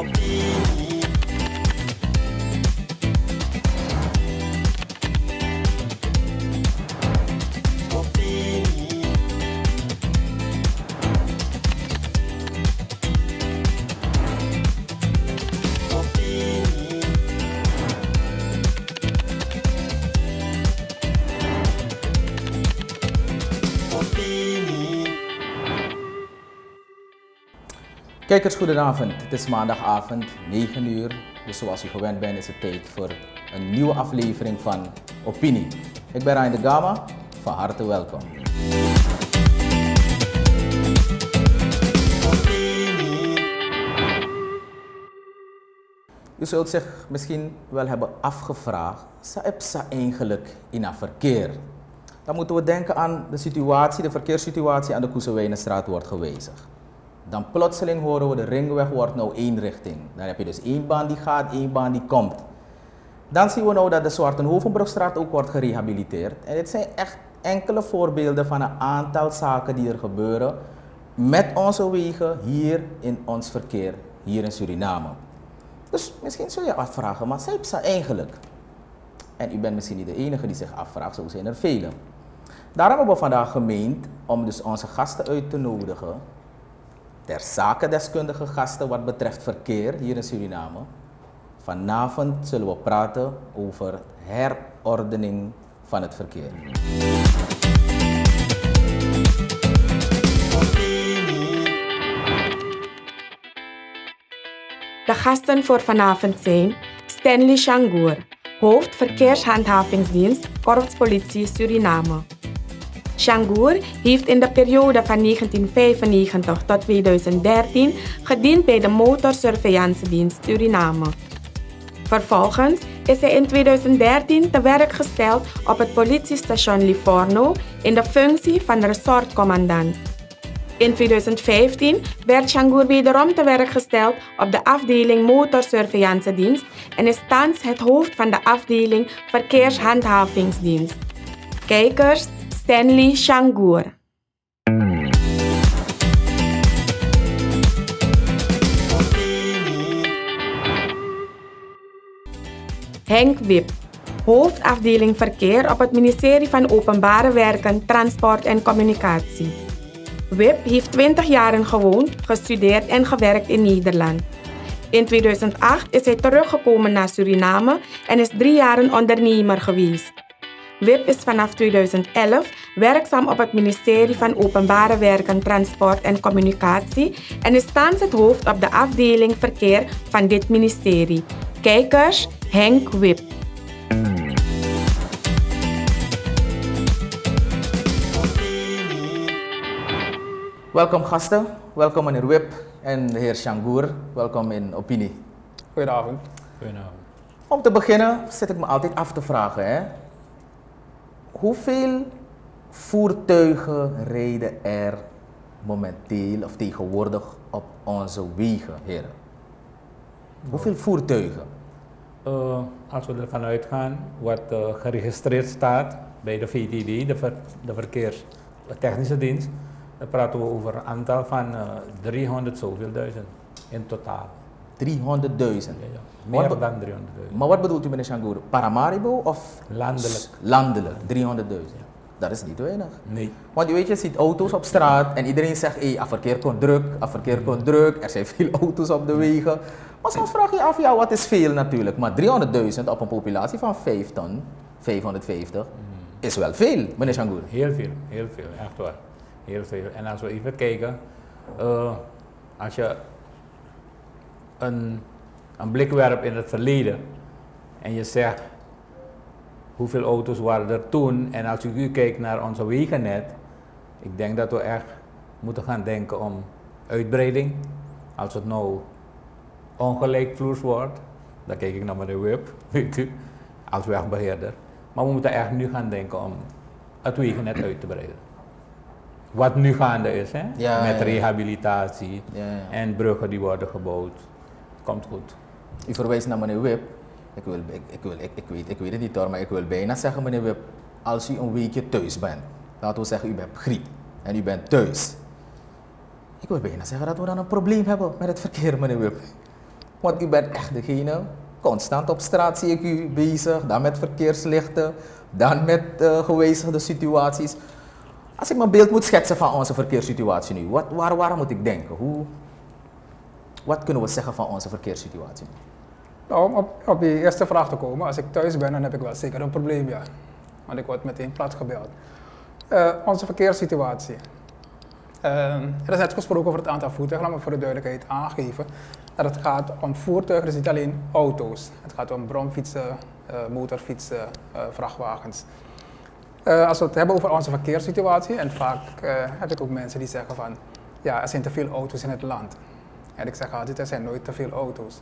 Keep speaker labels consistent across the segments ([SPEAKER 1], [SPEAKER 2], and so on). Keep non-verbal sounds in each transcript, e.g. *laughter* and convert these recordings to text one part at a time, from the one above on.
[SPEAKER 1] opinion Kijkers, goedenavond. Het is maandagavond, 9 uur. Dus zoals u gewend bent is het tijd voor een nieuwe aflevering van Opinie. Ik ben Ryan de Gama, van harte welkom. U zult zich misschien wel hebben afgevraagd, sa eigenlijk in het verkeer? Dan moeten we denken aan de situatie, de verkeerssituatie aan de Koesewijnenstraat wordt gewijzigd. Dan plotseling horen we de ringweg wordt nou één richting. Dan heb je dus één baan die gaat, één baan die komt. Dan zien we nou dat de Zwartenhovenbrugstraat ook wordt gerehabiliteerd. En dit zijn echt enkele voorbeelden van een aantal zaken die er gebeuren met onze wegen hier in ons verkeer, hier in Suriname. Dus misschien zul je afvragen, maar zij eigenlijk? En u bent misschien niet de enige die zich afvraagt, zo zijn er velen. Daarom hebben we vandaag gemeend om dus onze gasten uit te nodigen ter zakendeskundige gasten wat betreft verkeer hier in Suriname. Vanavond zullen we praten over herordening van het verkeer.
[SPEAKER 2] De gasten voor vanavond zijn Stanley Shangour, hoofd Verkeershandhavingsdienst Korpspolitie Suriname. Shangur heeft in de periode van 1995 tot 2013 gediend bij de Motorsurveillance-dienst Suriname. Vervolgens is hij in 2013 te werk gesteld op het politiestation Livorno in de functie van resortcommandant. In 2015 werd Shangur wederom te werk gesteld op de afdeling Motorsurveillance dienst en is thans het hoofd van de afdeling Verkeershandhavingsdienst. Kijkers, Stanley Shangur. Henk Wip, hoofdafdeling verkeer op het ministerie van Openbare Werken, Transport en Communicatie. Wip heeft 20 jaren gewoond, gestudeerd en gewerkt in Nederland. In 2008 is hij teruggekomen naar Suriname en is drie jaren ondernemer geweest. WIP is vanaf 2011 werkzaam op het ministerie van Openbare Werken, Transport en Communicatie en is thans het hoofd op de afdeling verkeer van dit ministerie. Kijkers, Henk Wip.
[SPEAKER 1] Welkom gasten, welkom meneer Wip en de heer Shangour, welkom in Opinie.
[SPEAKER 3] Goedenavond.
[SPEAKER 4] Goedenavond.
[SPEAKER 1] Om te beginnen zit ik me altijd af te vragen, hè? Hoeveel voertuigen rijden er momenteel of tegenwoordig op onze wegen, heren? Hoeveel voertuigen?
[SPEAKER 4] Uh, als we ervan uitgaan wat uh, geregistreerd staat bij de VTD, de, ver, de Verkeerstechnische Dienst, dan praten we over een aantal van uh, 300 zoveel duizend in totaal.
[SPEAKER 1] 300.000? Ja,
[SPEAKER 4] ja. Meer dan 300.000.
[SPEAKER 1] Maar wat bedoelt u meneer Shangour? Paramaribo of?
[SPEAKER 4] Landelijk.
[SPEAKER 1] Landelijk, 300.000. Dat is niet weinig.
[SPEAKER 4] Nee.
[SPEAKER 1] Want je weet, je ziet auto's op straat en iedereen zegt, hé, hey, verkeer komt druk, verkeer komt druk, er zijn veel *laughs* auto's op de wegen. Maar soms vraag je af, ja, wat is veel natuurlijk. Maar 300.000 op een populatie van 5 ton, 550, hmm. is wel veel, meneer Shangour.
[SPEAKER 4] Heel veel, heel veel, echt waar. Heel veel. En als we even kijken, uh, als je een, een blik werpt in het verleden en je zegt hoeveel auto's waren er toen en als u kijkt naar onze wegennet, ik denk dat we echt moeten gaan denken om uitbreiding. Als het nou ongelijkvloers wordt, dan kijk ik naar *laughs* weet u, als wegbeheerder. Maar we moeten echt nu gaan denken om het wegennet uit te breiden. Wat nu gaande is, hè? met rehabilitatie en bruggen die worden gebouwd komt goed.
[SPEAKER 1] U verwijst naar meneer Wip. Ik, wil, ik, ik, wil, ik, weet, ik weet het niet hoor, maar ik wil bijna zeggen meneer Wip, als u een weekje thuis bent, laten we zeggen u bent griep en u bent thuis. Ik wil bijna zeggen dat we dan een probleem hebben met het verkeer meneer Wip. Want u bent echt degene, constant op straat zie ik u bezig, dan met verkeerslichten, dan met uh, gewijzigde situaties. Als ik mijn beeld moet schetsen van onze verkeerssituatie nu, wat, waar, waar moet ik denken? Hoe, wat kunnen we zeggen van onze verkeerssituatie?
[SPEAKER 3] Nou, om op, op die eerste vraag te komen, als ik thuis ben, dan heb ik wel zeker een probleem, ja. Want ik word meteen plat gebeld. Uh, onze verkeerssituatie. Uh, er is net gesproken over het aantal voertuigen, laat me voor de duidelijkheid aangeven dat het gaat om voertuigen, dus niet alleen auto's. Het gaat om bromfietsen, uh, motorfietsen, vrachtwagens. als we het hebben over onze verkeerssituatie, en vaak heb ik ook mensen die zeggen van, ja, er zijn te veel auto's in het land. En ik zeg altijd, er zijn nooit te veel auto's.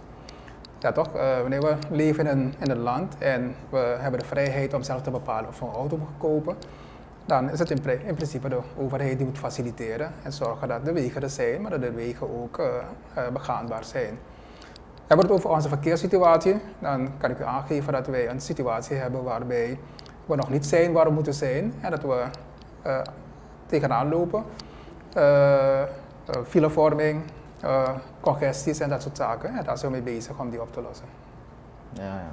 [SPEAKER 3] Ja toch, wanneer we leven in, in een land en we hebben de vrijheid om zelf te bepalen of we een auto mogen kopen, dan is het in, in, principe de overheid die moet faciliteren en zorgen dat de wegen er zijn, maar dat de wegen ook uh, uh, begaanbaar zijn. Hebben we het over onze verkeerssituatie, dan kan ik u aangeven dat wij een situatie hebben waarbij we nog niet zijn waar we moeten zijn en dat we tegenaan lopen. filevorming, congesties en dat soort zaken. En daar zijn we mee bezig om die op te lossen.
[SPEAKER 1] Ja, ja.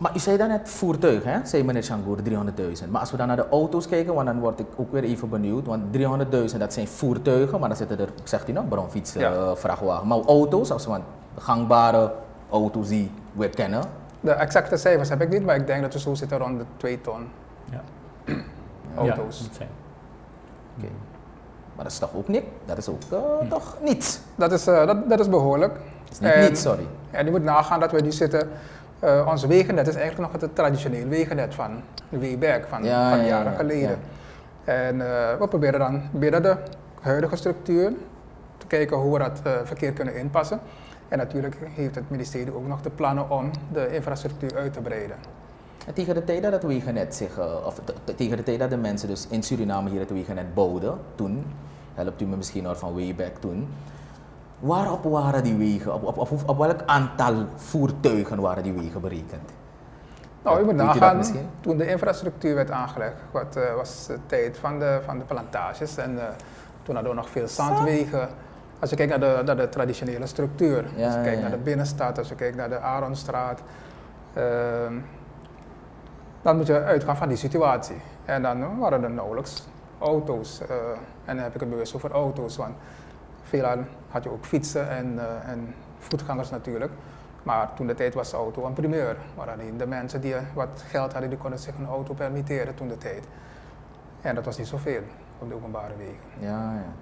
[SPEAKER 1] Maar u zei dan net voertuig, hè? zei meneer Shangour, 300.000. Maar als we dan naar de auto's kijken, want dan word ik ook weer even benieuwd. Want 300.000 dat zijn voertuigen, maar dan zitten er, zegt u nog, bromfietsen, ja. uh, vrachtwagen. Maar auto's, als we gangbare auto's die we kennen.
[SPEAKER 3] De exacte cijfers heb ik niet, maar ik denk dat we zo zitten rond de 2 ton.
[SPEAKER 4] Ja.
[SPEAKER 3] auto's.
[SPEAKER 4] Ja, dat zijn.
[SPEAKER 1] Okay. Maar dat is toch ook niet? Dat is ook uh, hm. toch niets?
[SPEAKER 3] Dat is, uh, dat, dat is behoorlijk.
[SPEAKER 1] Dat is niet en, sorry.
[SPEAKER 3] En je moet nagaan dat we nu zitten uh, ons wegennet is eigenlijk nog het traditioneel wegennet van Weeberg, van,
[SPEAKER 1] ja,
[SPEAKER 3] van
[SPEAKER 1] ja,
[SPEAKER 3] jaren
[SPEAKER 1] ja,
[SPEAKER 3] geleden. En we proberen dan binnen de huidige structuur te kijken hoe we dat verkeer kunnen inpassen. En natuurlijk heeft het ministerie ook nog de plannen om de infrastructuur uit te breiden.
[SPEAKER 1] En tegen de tijd dat het wegennet zich, of tegen de tijd dat de mensen dus in Suriname hier het wegennet bouwden, toen, helpt u me misschien nog van Weeberg toen, Waarop waren die wegen? Op, op, op, op, welk aantal voertuigen waren die wegen berekend?
[SPEAKER 3] Nou, je moet nagaan, toen de infrastructuur werd aangelegd, wat, uh, was de tijd van de, van de plantages en uh, toen hadden we nog veel zandwegen. Als je kijkt naar de, naar de traditionele structuur,
[SPEAKER 1] ja,
[SPEAKER 3] als je kijkt
[SPEAKER 1] ja,
[SPEAKER 3] naar de binnenstad, als je kijkt naar de Aronstraat, uh, dan moet je uitgaan van die situatie. En dan waren er nauwelijks auto's. Eh, en dan heb ik het bewust over auto's, want Veelal had je ook fietsen en, uh, en voetgangers natuurlijk. Maar toen de tijd was de auto een primeur. Alleen de mensen die wat geld hadden, die konden zich een auto permitteren toen de tijd. En dat was niet zoveel op de openbare wegen.
[SPEAKER 1] Ja, ja.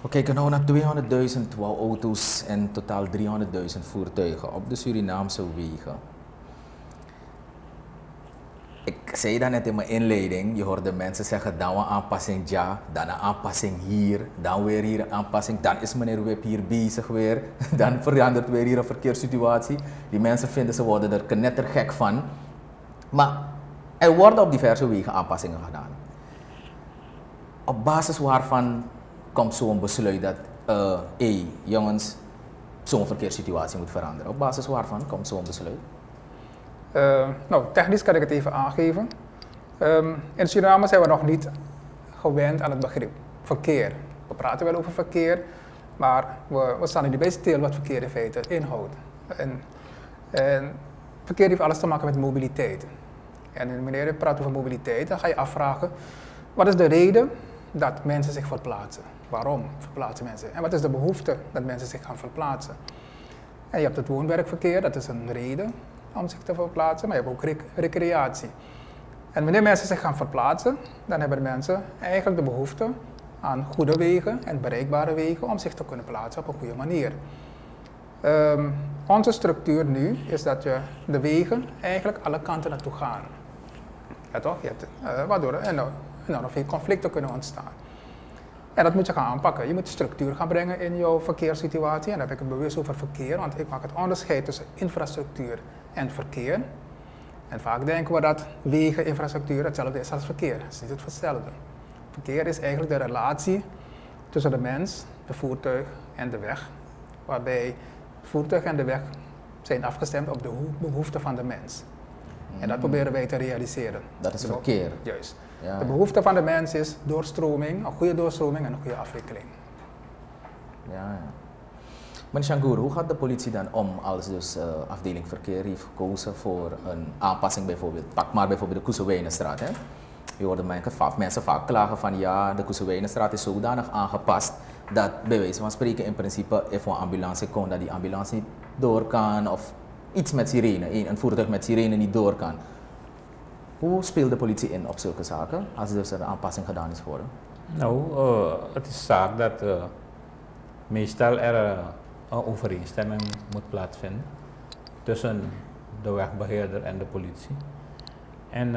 [SPEAKER 1] We kijken nu naar 200.000 auto's en totaal 300.000 voertuigen op de Surinaamse wegen. Ik zei dat net in mijn inleiding, je hoorde mensen zeggen dan een aanpassing ja, dan een aanpassing hier, dan weer hier een aanpassing, dan is meneer Wip hier bezig weer, *laughs* dan verandert weer hier een verkeerssituatie. Die mensen vinden ze worden er knettergek van. Maar er worden op diverse wegen aanpassingen gedaan. Op basis waarvan komt zo'n besluit dat, hé hey, jongens, zo'n verkeerssituatie moet veranderen? Op basis waarvan komt zo'n besluit?
[SPEAKER 3] Uh, nou, technisch kan ik het even aangeven. Um, in Suriname zijn we nog niet gewend aan het begrip verkeer. We praten wel over verkeer, maar we, we staan er niet bij stil wat verkeer in feite inhoudt. En, en, verkeer heeft alles te maken met mobiliteit. En wanneer je praat over mobiliteit, dan ga je afvragen, wat is de reden dat mensen zich verplaatsen? Waarom verplaatsen mensen? En wat is de behoefte dat mensen zich gaan verplaatsen? En je hebt het woonwerkverkeer, dat is een reden om zich te verplaatsen, maar je hebt ook rec recreatie. En wanneer mensen zich gaan verplaatsen, dan hebben mensen eigenlijk de behoefte aan goede wegen en bereikbare wegen om zich te kunnen plaatsen op een goede manier. Um, onze structuur nu is dat je de wegen eigenlijk alle kanten naartoe gaan. Ja toch? Je hebt, uh, waardoor er enorm, veel conflicten kunnen ontstaan. En dat moet je gaan aanpakken. Je moet structuur gaan brengen in jouw verkeerssituatie. En dan heb ik het bewust over verkeer, want ik maak het onderscheid tussen infrastructuur en verkeer. En vaak denken we dat wegen, infrastructuur hetzelfde is als verkeer. Dat is niet hetzelfde. Verkeer is eigenlijk de relatie tussen de mens, de voertuig en de weg. Waarbij voertuig en de weg zijn afgestemd op de behoeften van de mens. En dat proberen wij te realiseren.
[SPEAKER 1] Dat is verkeer.
[SPEAKER 3] Juist. Ja, de behoefte van de mens is doorstroming, een goede doorstroming en een goede afwikkeling.
[SPEAKER 1] Ja, ja. Meneer Shangur, hoe gaat de politie dan om als dus uh, afdeling verkeer heeft gekozen voor een aanpassing bijvoorbeeld? Pak maar bijvoorbeeld de Koesewijnenstraat. Je hoorde mensen vaak klagen van ja, de Koesewijnenstraat is zodanig aangepast dat bij wijze van spreken in principe if een ambulance komt, dat die ambulance niet door kan of iets met sirene, een voertuig met sirene niet door kan. Hoe speelt de politie in op zulke zaken als dus er een aanpassing gedaan is geworden?
[SPEAKER 4] Nou, uh, het is zaak dat meestal er een overeenstemming moet plaatsvinden tussen de wegbeheerder en de politie. En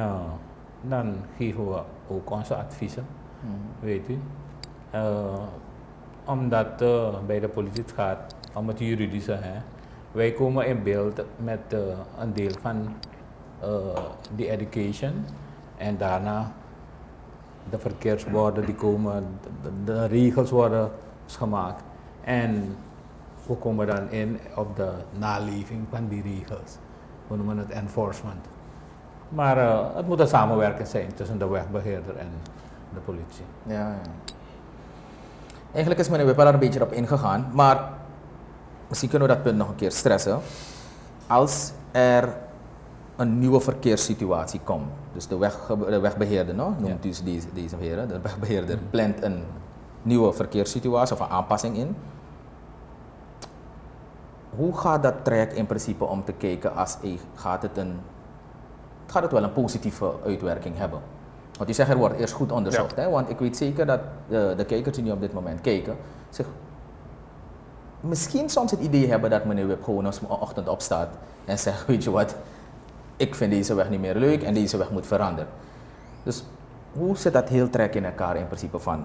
[SPEAKER 4] dan geven we ook onze adviezen, mm. weet u. omdat bij de politie het gaat om het juridische. Hè. Wij komen in beeld met een deel van die education en daarna de verkeersborden die komen, de, de, regels worden gemaakt. En we komen dan in op de naleving van die regels. We noemen het enforcement. Maar uh, het moet een samenwerking zijn tussen de wegbeheerder en de politie.
[SPEAKER 1] Ja, ja. Eigenlijk is meneer Wippel er een beetje op ingegaan, maar misschien kunnen we dat punt nog een keer stressen. Als er een nieuwe verkeerssituatie komt. Dus de, weg, de wegbeheerder, no? noemt dus deze, deze heren, de wegbeheerder plant een nieuwe verkeerssituatie of een aanpassing in. Hoe gaat dat traject in principe om te kijken als gaat het, een, gaat het wel een positieve uitwerking hebben? Want je zegt er wordt eerst goed onderzocht, hè? want ik weet zeker dat de, de kijkers die nu op dit moment kijken, zich misschien soms het idee hebben dat meneer Wip gewoon een ochtend opstaat en zegt, weet je wat, ik vind deze weg niet meer leuk en deze weg moet veranderen. Dus hoe zit dat heel trek in elkaar in principe van,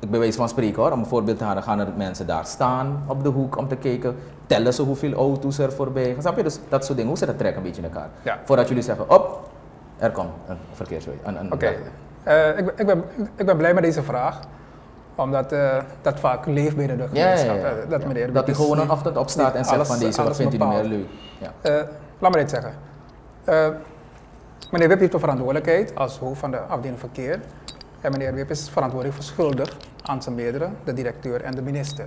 [SPEAKER 1] ik bewijs van spreken hoor, om een voorbeeld te halen, gaan er mensen daar staan op de hoek om te kijken, tellen ze hoeveel auto's er voorbij gaan, snap je? Dus dat soort dingen, hoe zit dat trek een beetje in elkaar? Ja. Voordat jullie zeggen, op, er komt een verkeersweg.
[SPEAKER 3] Oké, uh, ik, ik, ben, ik ben blij met deze vraag omdat uh, dat vaak leeft binnen de gemeenschap. Ja, ja, ja.
[SPEAKER 1] Dat, meneer dat hij gewoon een ochtend opstaat en zegt van deze wat vindt hij niet meer leuk.
[SPEAKER 3] Ja. Uh, laat me dit zeggen. Uh, meneer Wip heeft de verantwoordelijkheid als hoofd van de afdeling verkeer. En meneer Wip is verantwoordelijk verschuldigd aan zijn meerdere, de directeur en de minister.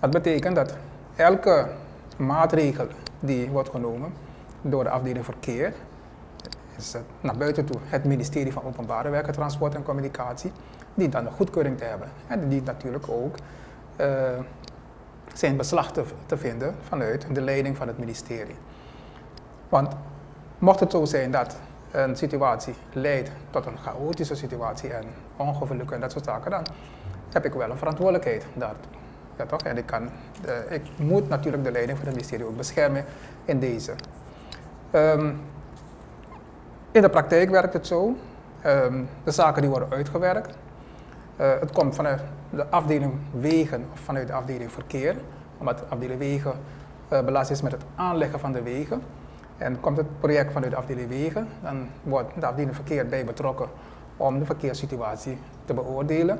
[SPEAKER 3] Dat betekent dat elke maatregel die wordt genomen door de afdeling verkeer, is naar buiten toe het ministerie van Openbare Werken, Transport en Communicatie, dient dan een goedkeuring te hebben. En die dient natuurlijk ook uh, zijn beslag te vinden vanuit de leiding van het ministerie. Want mocht het zo zijn dat een situatie leidt tot een chaotische situatie en ongelukken en dat soort zaken, dan heb ik wel een verantwoordelijkheid daartoe. Ja, toch? En ik, kan, uh, ik moet natuurlijk de leiding van het ministerie ook beschermen in deze. Um, in de praktijk werkt het zo. Um, de zaken die worden uitgewerkt. Uh, het komt vanuit de afdeling wegen of vanuit de afdeling verkeer. Omdat de afdeling wegen uh, belast is met het aanleggen van de wegen. En komt het project vanuit de afdeling wegen, dan wordt de afdeling verkeer bij betrokken om de verkeerssituatie te beoordelen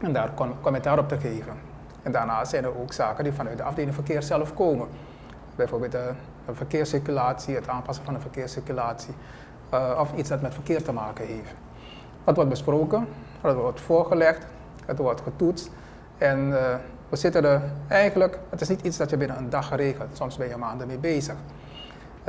[SPEAKER 3] en daar commentaar op te geven. En daarna zijn er ook zaken die vanuit de afdeling verkeer zelf komen. Bijvoorbeeld de, verkeerscirculatie, het aanpassen van de verkeerscirculatie uh, of iets dat met verkeer te maken heeft. Dat wordt besproken, dat wordt voorgelegd, het wordt getoetst en uh, we zitten er eigenlijk, het is niet iets dat je binnen een dag geregeld, soms ben je maanden mee bezig.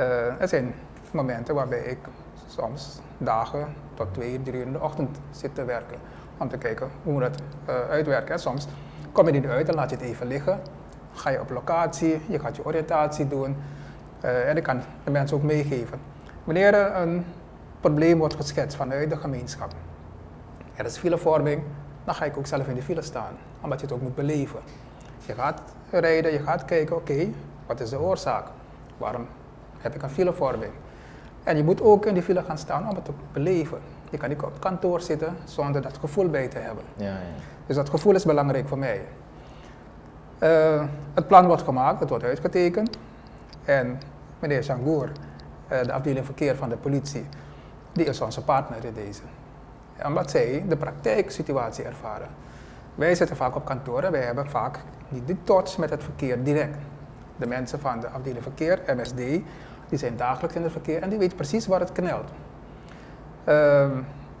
[SPEAKER 3] Uh, er zijn momenten waarbij ik soms dagen tot twee, drie uur in de ochtend zit te werken. Om te kijken hoe het uh, uitwerkt. En soms kom je niet uit, dan laat je het even liggen. Ga je op locatie, je gaat je oriëntatie doen. Uh, en ik kan de mensen ook meegeven. Wanneer er een probleem wordt geschetst vanuit de gemeenschap. Er is filevorming, dan ga ik ook zelf in de file staan. Omdat je het ook moet beleven. Je gaat rijden, je gaat kijken, oké, wat is de oorzaak? Waarom heb ik een filevorming. En je moet ook in die file gaan staan om het te beleven. Je kan niet op kantoor zitten zonder dat gevoel bij te hebben. Ja, ja. Dus dat gevoel is belangrijk voor mij. Uh, het plan wordt gemaakt, het wordt uitgetekend. En meneer Jangour, uh, de afdeling verkeer van de politie, die is onze partner in deze. Omdat zij de praktijksituatie ervaren. Wij zitten vaak op kantoor en wij hebben vaak niet de touch met het verkeer direct. De mensen van de afdeling verkeer, MSD, die zijn dagelijks in het verkeer en die weten precies waar het knelt. Uh,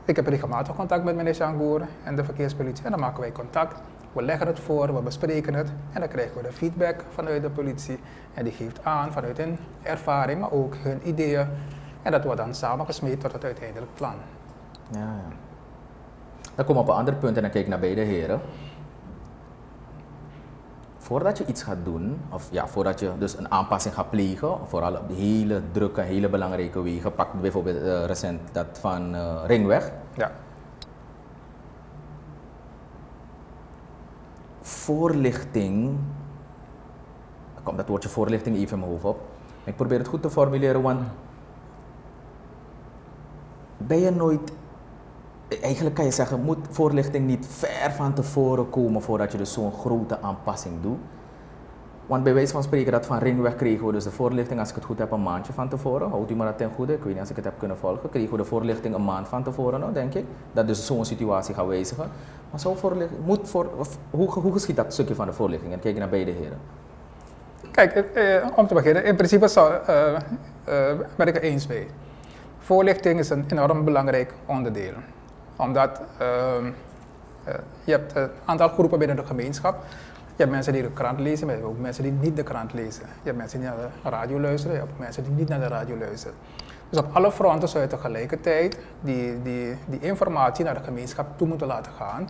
[SPEAKER 3] ik heb regelmatig contact met meneer Shangoer en de verkeerspolitie en dan maken wij contact. We leggen het voor, we bespreken het en dan krijgen we de feedback vanuit de politie. En die geeft aan vanuit hun ervaring, maar ook hun ideeën. En dat wordt dan samengesmeed tot het uiteindelijk plan.
[SPEAKER 1] Ja, ja. Dan komen we op een ander punt en dan kijk ik naar beide heren. Voordat je iets gaat doen, of ja, voordat je dus een aanpassing gaat plegen, vooral op de hele drukke, hele belangrijke wegen, pak bijvoorbeeld eh, recent dat van eh, Ringweg.
[SPEAKER 3] Ja.
[SPEAKER 1] Voorlichting, komt dat woordje voorlichting even in mijn hoofd op. Ik probeer het goed te formuleren, want ben je nooit eigenlijk kan je zeggen, moet voorlichting niet ver van tevoren komen voordat je dus zo'n grote aanpassing doet? Want bij wijze van spreken, dat van Ringweg kregen we dus de voorlichting, als ik het goed heb, een maandje van tevoren. Houdt u maar dat ten goede, ik weet niet als ik het heb kunnen volgen. Kregen we de voorlichting een maand van tevoren, nou, denk ik. Dat dus zo'n situatie gaat wijzigen. Maar zo voorlichting, moet voor, hoe, hoe geschiet dat stukje van de voorlichting? En kijk naar beide heren.
[SPEAKER 3] Kijk, eh, om te beginnen, in principe zou, uh, uh, ben ik er eens mee. Voorlichting is een enorm belangrijk onderdeel omdat ehm, eh, je hebt een aantal groepen binnen de gemeenschap. Je hebt mensen die de krant lezen, maar je hebt ook mensen die niet de krant lezen. Je hebt mensen die naar de radio luisteren, je hebt ook mensen die niet naar de radio luisteren. Dus op alle fronten zou je tegelijkertijd die, die, die informatie naar de gemeenschap toe moeten laten gaan.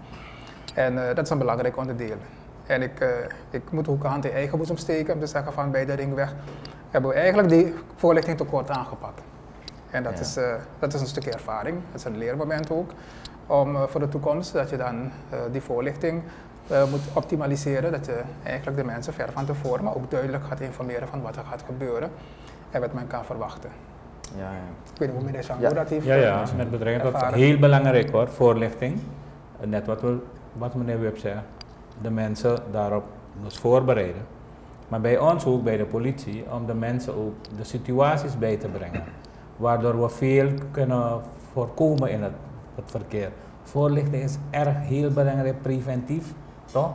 [SPEAKER 3] En uh, dat is een belangrijk onderdeel. En ik, uh, ik moet ook een hand in eigen boezem steken om te zeggen van bij de ringweg hebben we eigenlijk die voorlichting tekort aangepakt. En dat, is, uh, dat is een stukje ervaring, dat is een leermoment ook. Om uh, voor de toekomst dat je dan uh, die voorlichting moet optimaliseren. Dat je eigenlijk de mensen ver van tevoren, maar ook duidelijk gaat informeren van wat er gaat gebeuren en wat men kan verwachten.
[SPEAKER 1] Ja, ja.
[SPEAKER 3] Ik weet niet hoe meneer Sango ja. dat heeft
[SPEAKER 4] Ja, ja, met betrekking tot heel belangrijk hoor, voorlichting. Net wat, we, wat meneer Web zei, de mensen daarop dus voorbereiden. Maar bij ons ook, bij de politie, om de mensen ook de situaties bij te brengen waardoor we veel kunnen voorkomen in het, het verkeer. Voorlichting is erg heel belangrijk, preventief, toch?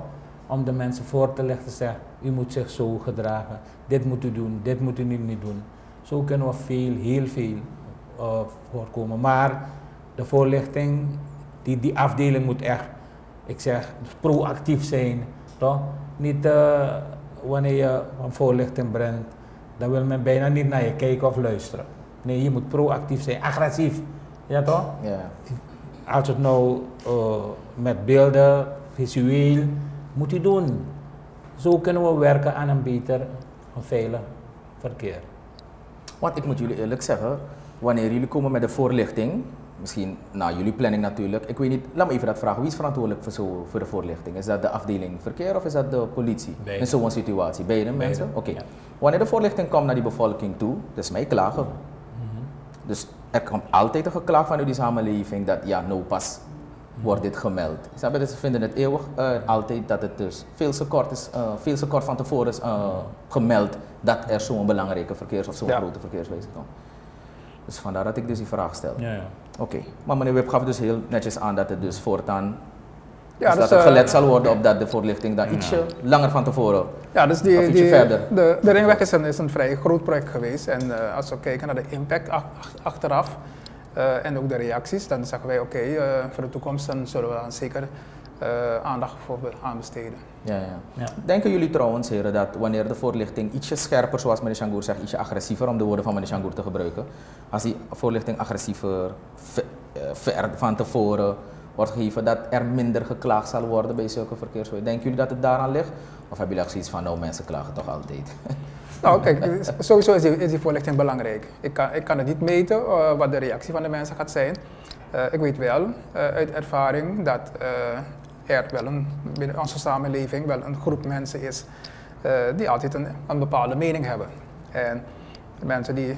[SPEAKER 4] Om de mensen voor te leggen, zeggen, u moet zich zo gedragen, dit moet u doen, dit moet u niet doen. Zo kunnen we veel, heel veel uh, voorkomen. Maar de voorlichting, die, die afdeling moet echt, ik zeg, proactief zijn, toch? Niet uh, wanneer je een voorlichting brengt, dan wil men bijna niet naar je kijken of luisteren. Nee, je moet proactief zijn, agressief. Ja toch?
[SPEAKER 1] Ja.
[SPEAKER 4] Als het nou uh, met beelden, visueel, moet je doen. Zo kunnen we werken aan een beter, een veilig verkeer.
[SPEAKER 1] Want ik moet jullie eerlijk zeggen, wanneer jullie komen met de voorlichting, misschien na jullie planning natuurlijk, ik weet niet, laat me even dat vragen, wie is verantwoordelijk voor, zo, voor de voorlichting? Is dat de afdeling verkeer of is dat de politie?
[SPEAKER 4] Beide.
[SPEAKER 1] In zo'n situatie, beide,
[SPEAKER 4] Beide.
[SPEAKER 1] mensen? Oké.
[SPEAKER 4] Ja.
[SPEAKER 1] Wanneer de voorlichting komt naar die bevolking toe, dat is mij klagen. Dus er komt altijd een geklaag vanuit die samenleving dat ja, nou pas wordt dit gemeld. Snap je? Dus ze vinden het eeuwig uh, altijd dat het dus veel te kort, is, uh, veel te kort van tevoren is uh, gemeld dat er zo'n belangrijke verkeers- of zo'n
[SPEAKER 3] Ja.
[SPEAKER 1] grote verkeerswijze komt. Dus vandaar dat ik dus die vraag stel.
[SPEAKER 4] Ja, ja.
[SPEAKER 1] Oké, maar meneer Web gaf dus heel netjes aan dat het dus voortaan
[SPEAKER 3] Ja,
[SPEAKER 1] dus
[SPEAKER 3] dus,
[SPEAKER 1] dat er
[SPEAKER 3] eh,
[SPEAKER 1] gelet zal worden op dat de voorlichting dan
[SPEAKER 4] Ja.
[SPEAKER 1] ietsje langer van tevoren.
[SPEAKER 3] Ja, dus die,
[SPEAKER 1] ietsje
[SPEAKER 3] die,
[SPEAKER 1] verder.
[SPEAKER 3] de, de ringweg is een, is een vrij groot project geweest. En eh, als we kijken naar de impact ach- ach- achteraf eh, en ook de reacties, dan zeggen wij oké, eh, voor de toekomst dan zullen we daar zeker eh, aandacht voor aan besteden.
[SPEAKER 1] Ja, ja.
[SPEAKER 4] Ja.
[SPEAKER 1] Denken jullie trouwens, heren, dat wanneer de voorlichting ietsje scherper, zoals meneer Shangour zegt, ietsje agressiever, om de woorden van meneer Shangour te gebruiken, als die voorlichting agressiever, ve- eh, ver van tevoren wordt gegeven, dat er minder geklaagd zal worden bij zulke verkeerswijzen? Denken jullie dat het daaraan ligt? Of hebben jullie echt zoiets van, nou mensen klagen toch altijd? *laughs*
[SPEAKER 3] Nou, kijk, sowieso is die, is die voorlichting belangrijk. Ik kan, ik kan het niet meten eh, wat de reactie van de mensen gaat zijn. Eh, ik weet wel eh, uit ervaring dat er wel een, binnen onze samenleving wel een groep mensen is die altijd een, een bepaalde mening hebben. En de mensen die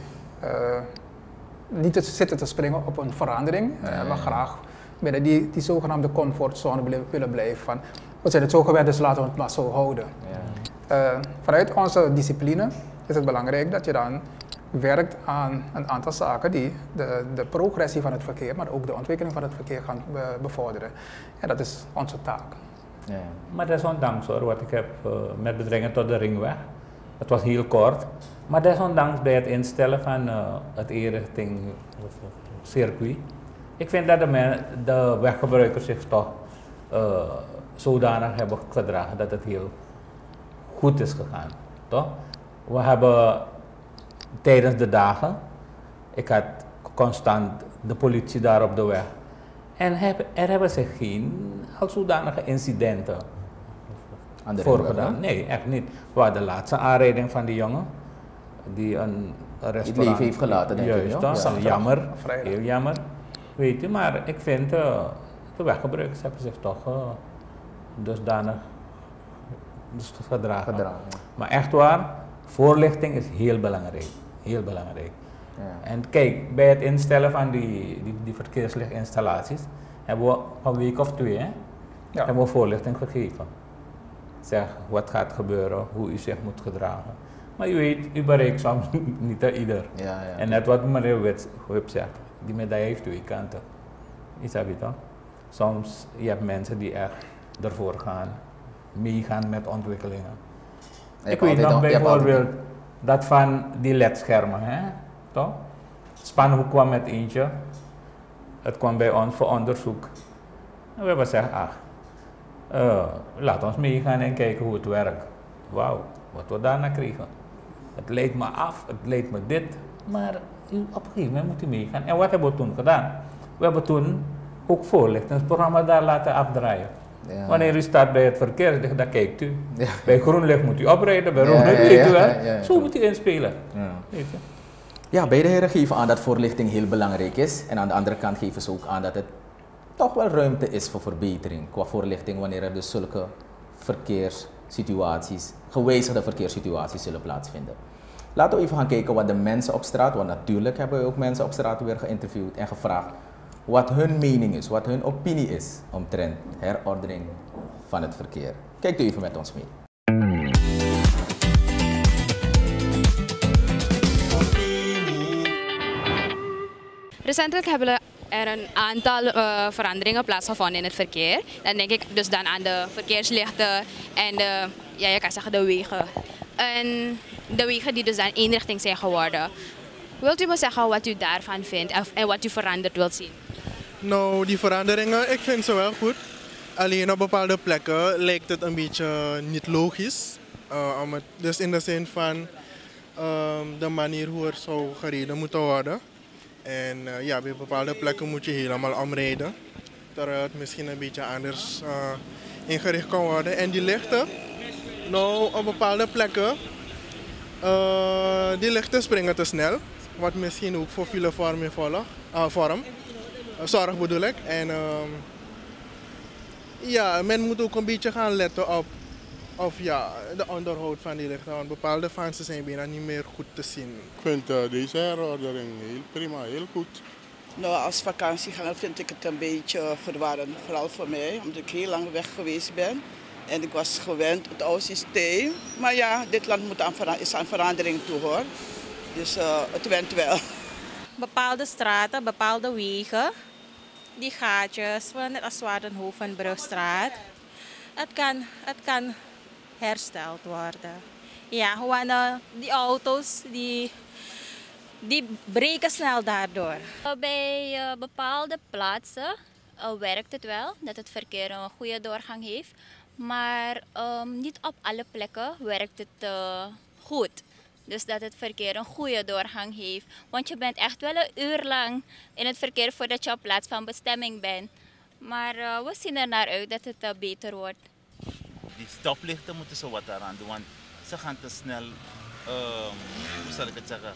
[SPEAKER 3] niet te- zitten te springen op een verandering, maar graag binnen die, die zogenaamde comfortzone willen- willen blijven. Van, we zijn het zo gewend, dus laten we het maar zo houden.
[SPEAKER 1] Ja.
[SPEAKER 3] Eh, vanuit onze discipline is het belangrijk dat je dan werkt aan een aantal zaken die de, de progressie van het verkeer, maar ook de ontwikkeling van het verkeer gaan be- bevorderen. En dat is onze taak.
[SPEAKER 1] Ja.
[SPEAKER 4] Maar desondanks hoor, wat ik heb eh, met betrekking tot de ringweg. Het was heel kort. Maar desondanks bij het instellen van eh, het eenrichting circuit. Ik vind dat de, men- de weggebruikers zich toch eh, zodanig hebben gedragen dat het heel goed is gegaan. Toch? We hebben tijdens de dagen, ik had constant de politie daar op de weg. En heb, er hebben zich geen al zodanige incidenten
[SPEAKER 1] Aan de
[SPEAKER 4] voorgedaan. Nee, echt niet. We hadden de laatste aanrijding van die jongen. Die een restaurant...
[SPEAKER 1] leven heeft gelaten, denk ik,
[SPEAKER 4] Juist,
[SPEAKER 1] ja?
[SPEAKER 4] Jammer.
[SPEAKER 3] Vrijdag.
[SPEAKER 4] Heel jammer. Weet je, maar ik vind eh, de weggebruikers hebben zich toch uh, dusdanig dus gedragen.
[SPEAKER 1] Gedragen,
[SPEAKER 4] Maar echt waar, voorlichting is heel belangrijk. Heel belangrijk.
[SPEAKER 1] Ja.
[SPEAKER 4] En kijk, bij het instellen van die, die, die verkeerslichtinstallaties hebben we een week of twee hè,
[SPEAKER 3] Ja.
[SPEAKER 4] hebben we voorlichting gegeven. Zeg wat gaat gebeuren, hoe u zich moet gedragen. Maar u weet, u bereikt soms *laughs* niet aan ieder.
[SPEAKER 1] Ja, ja.
[SPEAKER 4] En net wat meneer Wip zegt, die medaille heeft twee kanten. Is dat niet toch? Soms je hebt mensen die echt ervoor gaan, meegaan met ontwikkelingen. Ik weet nog bijvoorbeeld dat van die ledschermen, hè? Toch? Spanhoek kwam met eentje. Het kwam bij ons voor onderzoek. En we hebben gezegd, ach, eh, laat ons meegaan en kijken hoe het werkt. Wauw, wat we daarna kregen. Het leidt me af, het leidt me dit. Maar op een gegeven moment moet u meegaan. En wat hebben we toen gedaan? We hebben toen ook voorlichtingsprogramma daar laten afdraaien.
[SPEAKER 1] Ja.
[SPEAKER 4] Wanneer u staat bij het verkeerslicht, dan kijkt u.
[SPEAKER 1] Ja.
[SPEAKER 4] Bij groen licht moet u oprijden, bij
[SPEAKER 1] Ja,
[SPEAKER 4] rood licht
[SPEAKER 1] ja,
[SPEAKER 4] weet u
[SPEAKER 1] ja,
[SPEAKER 4] wel.
[SPEAKER 1] ja, ja.
[SPEAKER 4] Zo moet u inspelen.
[SPEAKER 1] Ja, beide heren geven aan dat voorlichting heel belangrijk is. En aan de andere kant geven ze ook aan dat het toch wel ruimte is voor verbetering qua voorlichting wanneer er dus zulke verkeerssituaties, gewijzigde verkeerssituaties zullen plaatsvinden. Laten we even gaan kijken wat de mensen op straat, want natuurlijk hebben we ook mensen op straat weer geïnterviewd en gevraagd wat hun mening is, wat hun opinie is omtrent herordening van het verkeer. Kijkt u even met ons mee.
[SPEAKER 5] Recentelijk hebben er een aantal eh, veranderingen plaatsgevonden in het verkeer. Dan denk ik dus dan aan de verkeerslichten en de, ja, je kan zeggen de wegen. En de wegen die dus dan eenrichting zijn geworden. Wilt u me zeggen wat u daarvan vindt en wat u veranderd wilt zien?
[SPEAKER 6] Nou, die veranderingen, ik vind ze wel goed. Alleen op bepaalde plekken lijkt het een beetje niet logisch. Eh, dus in de zin van ehm, de manier hoe er zou gereden moeten worden. En eh, ja, bij bepaalde plekken moet je helemaal omrijden. Terwijl het misschien een beetje anders eh, ingericht kan worden. En die lichten, nou op bepaalde plekken, eh, die lichten springen te snel. Wat misschien ook voor in volg- eh, vorm. Eh, zorg bedoel ik. En ehm, ja, men moet ook een beetje gaan letten op of ja, de onderhoud van die lichten. Want bepaalde fans zijn bijna niet meer goed te zien.
[SPEAKER 7] Ik vind eh, deze herordering heel prima, heel goed.
[SPEAKER 8] Nou, als vakantieganger vind ik het een beetje verwarrend. Vooral voor mij, omdat ik heel lang weg geweest ben. En ik was gewend het oude systeem. Maar ja, dit land moet aan, is aan verandering toe hoor. Dus eh, het went wel. *laughs*
[SPEAKER 9] bepaalde straten, bepaalde wegen, die gaatjes, net als Zwaardenhovenbrugstraat, het kan, het kan hersteld worden. Ja, gewoon eh, die auto's, die, die breken snel daardoor.
[SPEAKER 10] Bij eh, bepaalde plaatsen eh, werkt het wel, dat het verkeer een goede doorgang heeft. Maar ehm, niet op alle plekken werkt het eh, goed. Dus dat het verkeer een goede doorgang heeft. Want je bent echt wel een uur lang in het verkeer voordat je op plaats van bestemming bent. Maar eh, we zien er naar uit dat het eh, beter wordt.
[SPEAKER 11] die stoplichten moeten ze wat daaraan doen, want ze gaan te snel, ehm, hoe zal ik het zeggen,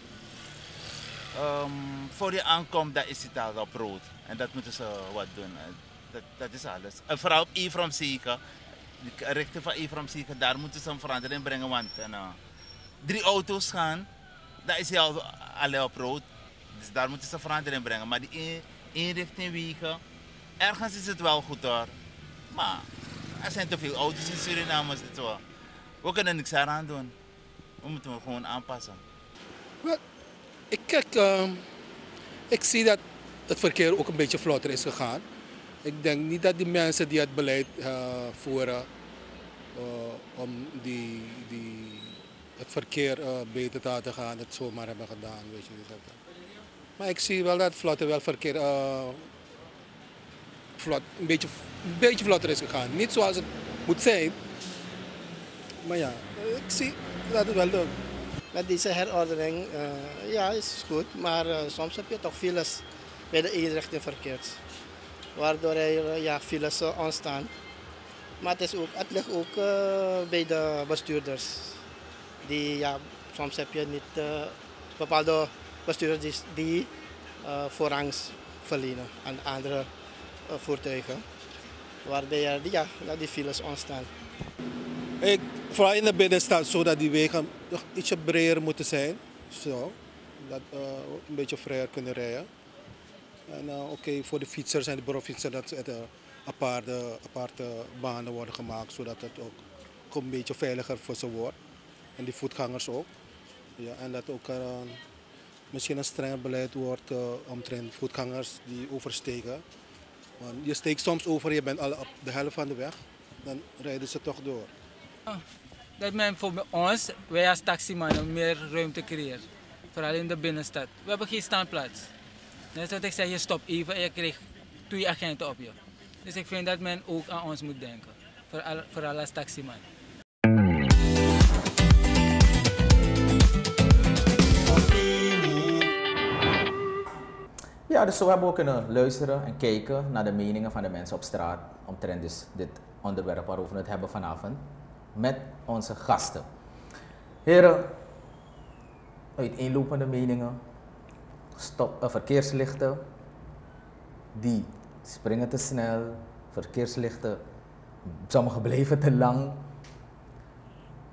[SPEAKER 11] Ehm, voor je aankomt, dan is het al op rood. En dat moeten ze wat doen. Dat, dat is alles. En vooral op Ephraim Zieken, de richting van Ephraim Zieken, daar moeten ze een verandering brengen, want eh, drie auto's gaan, daar is al alle op rood. Dus daar moeten ze verandering brengen. Maar die in- inrichting wegen, ergens is het wel goed hoor. Maar er zijn te veel auto's in Suriname. is het. We kunnen niks eraan doen. We moeten we gewoon aanpassen.
[SPEAKER 12] Ik, kijk, ehm, ik zie dat het verkeer ook een beetje vlotter is gegaan. Ik denk niet dat die mensen die het beleid eh, voeren eh, om die, die, het verkeer eh, beter te laten gaan, het zomaar hebben gedaan. Weet je, maar ik zie wel dat vlotter wel verkeer vlot, een, beetje, een beetje vlotter is gegaan. Niet zoals het moet zijn. Maar ja, ik zie dat het wel lukt.
[SPEAKER 13] Met deze herordening, uh, ja, is goed. Maar soms heb je toch files bij de eenrichting verkeer. Waardoor er ja, files ontstaan. Maar het, is ook, het ligt ook bij de bestuurders. Die, ja, soms heb je niet bepaalde bestuurders die, die voorrangs verlenen aan andere voertuigen. Waarbij ja, die files ontstaan.
[SPEAKER 12] Ik, vooral in de binnenstad, zodat die wegen nog ietsje breder moeten zijn. Zo, dat uh, een beetje vrijer kunnen rijden. En uh, oké, voor de fietsers en de bureaufietsers dat er aparte, aparte banen worden gemaakt, zodat het ook een beetje veiliger voor ze wordt. En die voetgangers ook. Ja, en dat ook uh, misschien een strenger beleid wordt uh, omtrent voetgangers die oversteken. Want je steekt soms over, je bent al op de helft van de weg, dan rijden ze toch door.
[SPEAKER 14] Dat men voor ons, wij als taximannen, meer ruimte creëert. Vooral in de binnenstad. We hebben geen standplaats. Net zoals ik zei, je stopt even en je krijgt twee agenten op je. Dus ik vind dat men ook aan ons moet denken. Vooral, vooral als taximan.
[SPEAKER 1] Ja, dus zo hebben we kunnen luisteren en kijken naar de meningen van de mensen op straat omtrent dus dit onderwerp waarover we het hebben vanavond met onze gasten. Heren, uiteenlopende meningen, stop, uh, verkeerslichten, die springen te snel, verkeerslichten, sommige blijven te lang.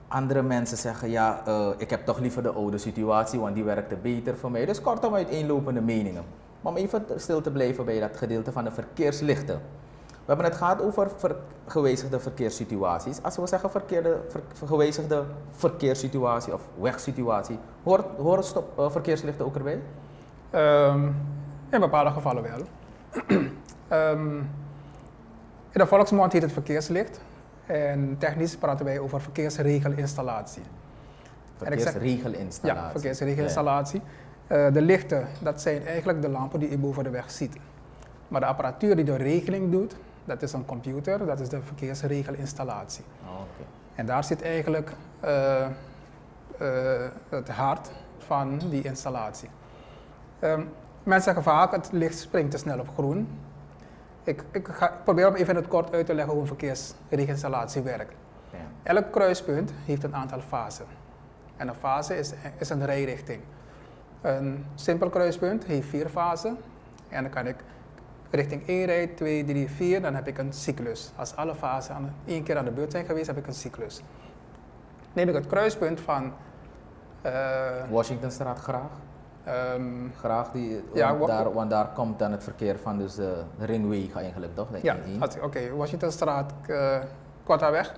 [SPEAKER 1] Andere mensen zeggen, ja, uh, ik heb toch liever de oude situatie, want die werkte beter voor mij. Dus kortom uiteenlopende meningen. Maar om even stil te blijven bij dat gedeelte van de verkeerslichten. We hebben het gehad over ver, gewijzigde verkeerssituaties. Als we zeggen verkeerde, ver, gewijzigde verkeerssituatie of wegsituatie, hoort, horen stop, uh, verkeerslichten ook erbij?
[SPEAKER 3] Um, in bepaalde gevallen wel. um, *clears throat* in de volksmond heet het verkeerslicht. En technisch praten wij over verkeersregelinstallatie.
[SPEAKER 1] Verkeersregelinstallatie.
[SPEAKER 3] Ja, verkeersregelinstallatie. Uh, de lichten, dat zijn eigenlijk de lampen die je boven de weg ziet. Maar de apparatuur die de regeling doet, dat is een computer, dat is de verkeersregelinstallatie.
[SPEAKER 1] Oh, okay.
[SPEAKER 3] En daar zit eigenlijk uh, uh, het hart van die installatie. Um, mensen zeggen vaak, het licht springt te snel op groen. Ik, ik, ga, ik probeer om even in het kort uit te leggen hoe een verkeersregelinstallatie werkt. Ja. Elk kruispunt heeft een aantal fasen. En een fase is, is een rijrichting. Een simpel kruispunt heeft vier fasen. En dan kan ik richting 1 rijdt, 2, 3, 4, dan heb ik een cyclus. Als alle fasen aan, één keer aan de beurt zijn geweest, heb ik een cyclus. Neem ik het kruispunt van... Uh,
[SPEAKER 1] Washingtonstraat graag?
[SPEAKER 3] Um,
[SPEAKER 1] graag, die, ja, daar, want daar komt dan het verkeer van dus de, de ringwegen eigenlijk, toch?
[SPEAKER 3] Ja, oké. Okay. Washingtonstraat, uh, Kortaweg.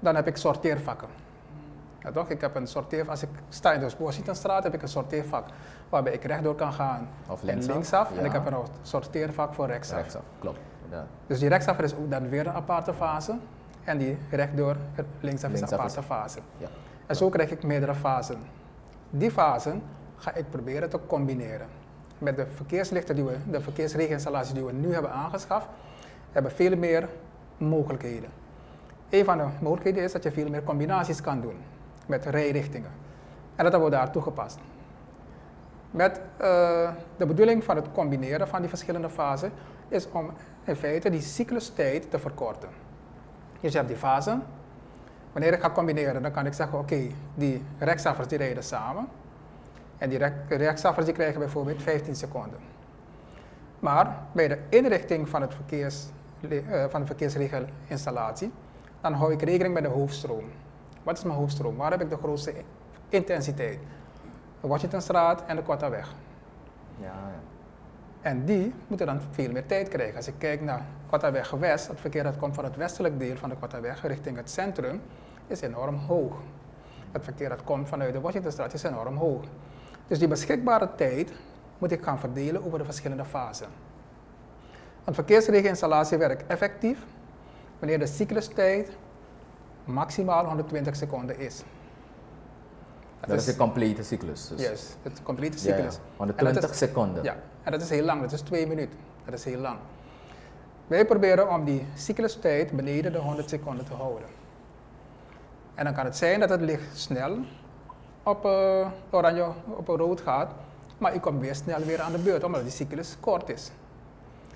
[SPEAKER 3] Dan heb ik sorteervakken. Ja, toch? Ik heb een sorteer, als ik sta in de Washingtonstraat, heb ik een sorteervak waarbij ik rechtdoor kan gaan
[SPEAKER 1] of
[SPEAKER 3] linksaf, en linksaf. Ja. En ik heb een sorteervak voor rechtsaf.
[SPEAKER 1] Rechtsaf, klopt. Ja.
[SPEAKER 3] Dus die rechtsaf is ook dan weer een aparte fase. En die rechtdoor, linksaf, is een aparte fase.
[SPEAKER 1] Ja.
[SPEAKER 3] En zo krijg ik meerdere fasen. Die fasen ga ik proberen te combineren. Met de verkeerslichten die we, de verkeersregelinstallaties die we nu hebben aangeschaft, hebben veel meer mogelijkheden. Een van de mogelijkheden is dat je veel meer combinaties kan doen met rijrichtingen. En dat hebben we daar toegepast. Met uh, de bedoeling van het combineren van die verschillende fasen is om in feite die cyclustijd te verkorten. Dus je hebt die fase. Wanneer ik ga combineren, dan kan ik zeggen, oké, die rechtsafers die rijden samen. En die rechtsafers die krijgen bijvoorbeeld 15 seconden. Maar bij de inrichting van, het verkeers, uh, van de verkeersregelinstallatie, dan hou ik rekening met de hoofdstroom. Wat is mijn hoofdstroom? Waar heb ik de grootste intensiteit? De Washingtonstraat en de Kortaweg.
[SPEAKER 1] Ja, ja.
[SPEAKER 3] En die moeten dan veel meer tijd krijgen. Als ik kijk naar Kortaweg West, het verkeer dat komt van het westelijk deel van de Kortaweg richting het centrum, is enorm hoog. Het verkeer dat komt vanuit de Washingtonstraat is enorm hoog. Dus die beschikbare tijd moet ik gaan verdelen over de verschillende fasen. Een verkeersregelinstallatie werkt effectief wanneer de cyclustijd maximaal 120 seconden is.
[SPEAKER 1] Dat, dat is de complete cyclus.
[SPEAKER 3] Dus. Yes, het complete cyclus.
[SPEAKER 1] Ja, ja. 120
[SPEAKER 3] is,
[SPEAKER 1] seconden.
[SPEAKER 3] Ja, en dat is heel lang, dat is twee minuten. Dat is heel lang. Wij proberen om die cyclustijd beneden de 100 seconden te houden. En dan kan het zijn dat het licht snel op uh, oranje, op rood gaat, maar ik kom weer snel weer aan de beurt, omdat die cyclus kort is.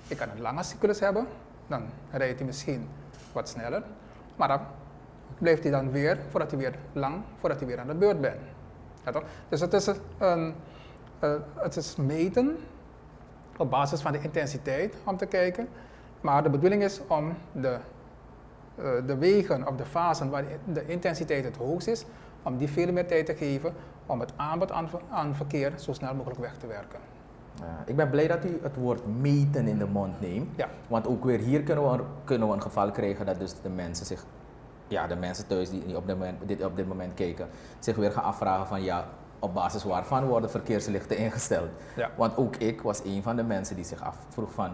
[SPEAKER 3] Ik kan een lange cyclus hebben, dan rijdt hij misschien wat sneller, maar dan blijft hij dan weer, voordat hij weer lang, voordat hij weer aan de beurt bent. Ja, toch? Dus het is, een, uh, het is meten op basis van de intensiteit om te kijken, maar de bedoeling is om de, uh, de wegen of de fasen waar de intensiteit het hoogst is, om die veel meer tijd te geven om het aanbod aan, aan verkeer zo snel mogelijk weg te werken.
[SPEAKER 1] Ja, ik ben blij dat u het woord meten in de mond neemt.
[SPEAKER 3] Ja.
[SPEAKER 1] Want ook weer hier kunnen we, kunnen we een geval krijgen dat dus de mensen zich, ja, de mensen thuis die op dit, moment, dit, op dit moment kijken, zich weer gaan afvragen van ja, op basis waarvan worden verkeerslichten ingesteld.
[SPEAKER 3] Ja.
[SPEAKER 1] Want ook ik was een van de mensen die zich afvroeg van,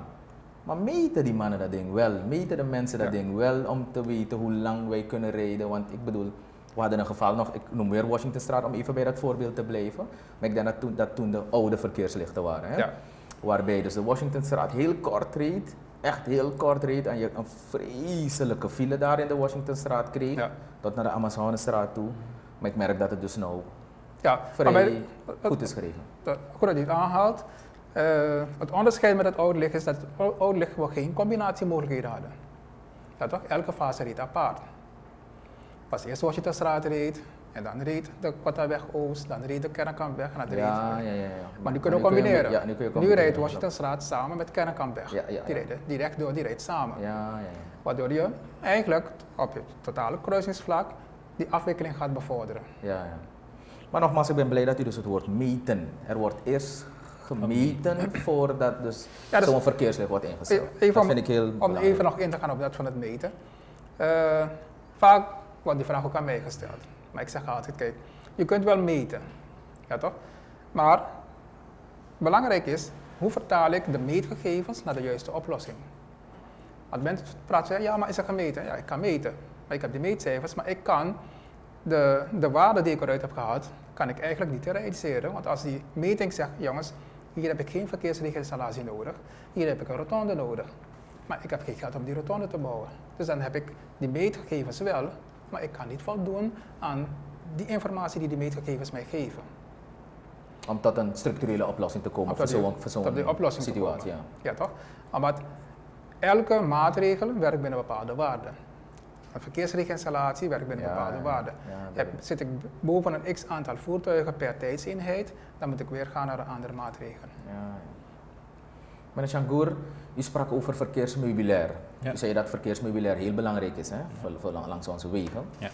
[SPEAKER 1] maar meten die mannen dat ding wel? Meten de mensen dat ding wel om te weten hoe lang wij kunnen rijden? Want ik bedoel, we hadden een geval nog, ik noem weer Washingtonstraat om even bij dat voorbeeld te blijven. Maar ik denk dat toen, dat toen de oude verkeerslichten waren. Hè?
[SPEAKER 3] Ja.
[SPEAKER 1] Waarbij dus de Washingtonstraat heel kort reed, echt heel kort reed en je een vreselijke file daar in de Washingtonstraat kreeg, tot naar de Amazonestraat toe. Maar ik merk dat het dus nou
[SPEAKER 3] Ja,
[SPEAKER 1] vrij
[SPEAKER 3] bij-
[SPEAKER 1] goed is geregeld.
[SPEAKER 3] Goed dat je het aanhaalt. Eh, het onderscheid met het oude licht is dat het ou- oude licht we geen combinatiemogelijkheden hadden. Ja, toch? Elke fase reed apart. Pas eerst Washingtonstraat reed, en dan reed de Kortaweg Oost, dan reed de Kernkampweg en dan reed
[SPEAKER 1] Ja, ja, ja, ja.
[SPEAKER 3] Maar nu kunnen we
[SPEAKER 1] nu kun je-
[SPEAKER 3] combineren.
[SPEAKER 1] ja, nu kun je
[SPEAKER 3] nu
[SPEAKER 1] combineren,
[SPEAKER 3] rijdt
[SPEAKER 1] klopt.
[SPEAKER 3] Washingtonstraat samen met Kernkampweg.
[SPEAKER 1] Ja, ja,
[SPEAKER 3] Die rijden direct door, die rijdt samen.
[SPEAKER 1] Ja, ja, ja.
[SPEAKER 3] Waardoor je eigenlijk op het totale kruisingsvlak die afwikkeling gaat bevorderen.
[SPEAKER 1] Ja, ja. Maar nogmaals, ik ben blij dat u dus het woord meten. Er wordt eerst gemeten voordat dus
[SPEAKER 3] dus-
[SPEAKER 1] zo'n verkeerslicht wordt ingesteld.
[SPEAKER 3] Even
[SPEAKER 1] dat vind ik heel
[SPEAKER 3] Om
[SPEAKER 1] belangrijk.
[SPEAKER 3] even nog in te gaan op dat van het meten. Eh, vaak wordt die vraag ook aan mij gesteld. Maar ik zeg altijd, kijk, je kunt wel meten. Ja toch? Maar belangrijk is, hoe vertaal ik de meetgegevens naar de juiste oplossing? Want mensen praten, ja, maar is er gemeten? Ja, ik kan meten. Maar ik heb die meetcijfers, maar ik kan de, de waarde die ik eruit heb gehad, kan ik eigenlijk niet realiseren. Want als die meting zegt, jongens, hier heb ik geen verkeerslichtinstallatie nodig, hier heb ik een rotonde nodig. Maar ik heb geen geld om die rotonde te bouwen. Dus dan heb ik die meetgegevens wel, maar ik kan niet voldoen aan die informatie die die meetgegevens mij geven.
[SPEAKER 1] Om tot een structurele oplossing te komen
[SPEAKER 3] Om
[SPEAKER 1] voor zo'n
[SPEAKER 3] te
[SPEAKER 1] situatie.
[SPEAKER 3] komen.
[SPEAKER 1] Ja.
[SPEAKER 3] Ja, toch? Omdat elke maatregel werkt binnen bepaalde waarden. Een verkeerslichtinstallatie werkt binnen
[SPEAKER 1] Ja,
[SPEAKER 3] bepaalde waarden.
[SPEAKER 1] ja,
[SPEAKER 3] zit ik boven een x aantal voertuigen per tijdseenheid, dan moet ik weer gaan naar een andere maatregel.
[SPEAKER 1] Meneer Shangour, u sprak over verkeersmeubilair.
[SPEAKER 4] Ja.
[SPEAKER 1] U zei dat verkeersmeubilair heel belangrijk is hè, voor, voor lang- langs onze wegen.
[SPEAKER 4] Ja.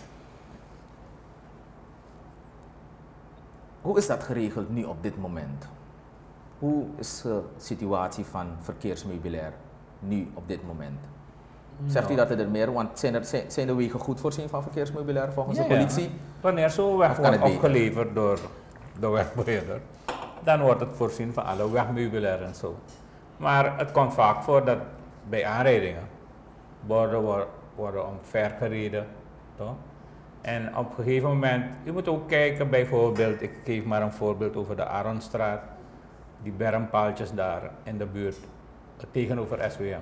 [SPEAKER 1] Hoe is dat geregeld nu op dit moment? Hoe is de situatie van verkeersmeubilair nu op dit moment? Zegt u
[SPEAKER 4] Nou.
[SPEAKER 1] dat er meer, want zijn, er, zijn, de wegen goed voorzien van verkeersmeubilair volgens
[SPEAKER 4] Ja,
[SPEAKER 1] de
[SPEAKER 4] ja.
[SPEAKER 1] politie?
[SPEAKER 4] Wanneer zo'n weg wordt opgeleverd door de wegbeheerder, dan wordt het voorzien van alle wegmeubilair en zo. Maar het komt vaak voor dat bij aanrijdingen borden wor- worden omvergereden. Toch? En op een gegeven moment, je moet ook kijken bijvoorbeeld, ik geef maar een voorbeeld over de Aronstraat, die bermpaaltjes daar in de buurt tegenover SWM.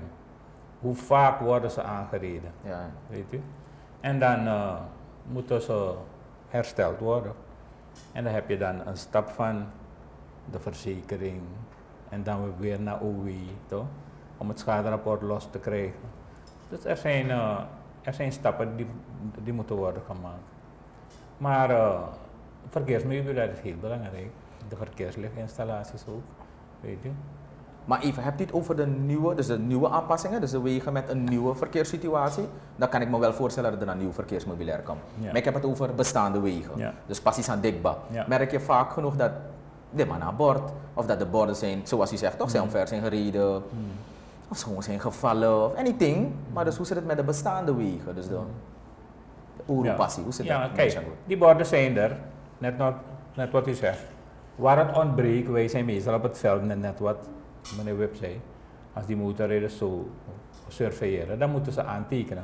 [SPEAKER 4] Hoe vaak worden ze aangereden?
[SPEAKER 1] Ja.
[SPEAKER 4] Weet u? En dan eh, moeten ze hersteld worden. En dan heb je dan een stap van de verzekering en dan weer naar OWI, toch? Om het schaderapport los te krijgen. Dus er zijn, eh, er zijn stappen die, die moeten worden gemaakt. Maar verkeersmeubilair is heel belangrijk. De verkeerslichtinstallaties ook, weet u.
[SPEAKER 1] Maar even, hebt u het over de nieuwe, dus de nieuwe aanpassingen, dus de wegen met een nieuwe verkeerssituatie? Dan kan ik me wel voorstellen dat er een nieuw verkeersmeubilair komt.
[SPEAKER 4] Ja.
[SPEAKER 1] Maar ik heb het over bestaande wegen.
[SPEAKER 4] Ja.
[SPEAKER 1] Dus passies aan dikba.
[SPEAKER 4] Ja.
[SPEAKER 1] Merk je vaak genoeg dat de man aan boord, of dat de borden zijn, zoals u zegt, toch zijn
[SPEAKER 4] Mm.
[SPEAKER 1] omver zijn gereden, of gewoon zijn gevallen, of anything. Maar dus hoe zit het met de bestaande wegen? Dus de, de Oeroepassie, hoe zit
[SPEAKER 4] ja,
[SPEAKER 1] dat?
[SPEAKER 4] kijk, die borden zijn er, net, net wat u zegt. Waar het ontbreekt, wij zijn meestal op het veld, net, wat meneer Wip zei. Als die motorrijders zo surveilleren, dan moeten ze aantekenen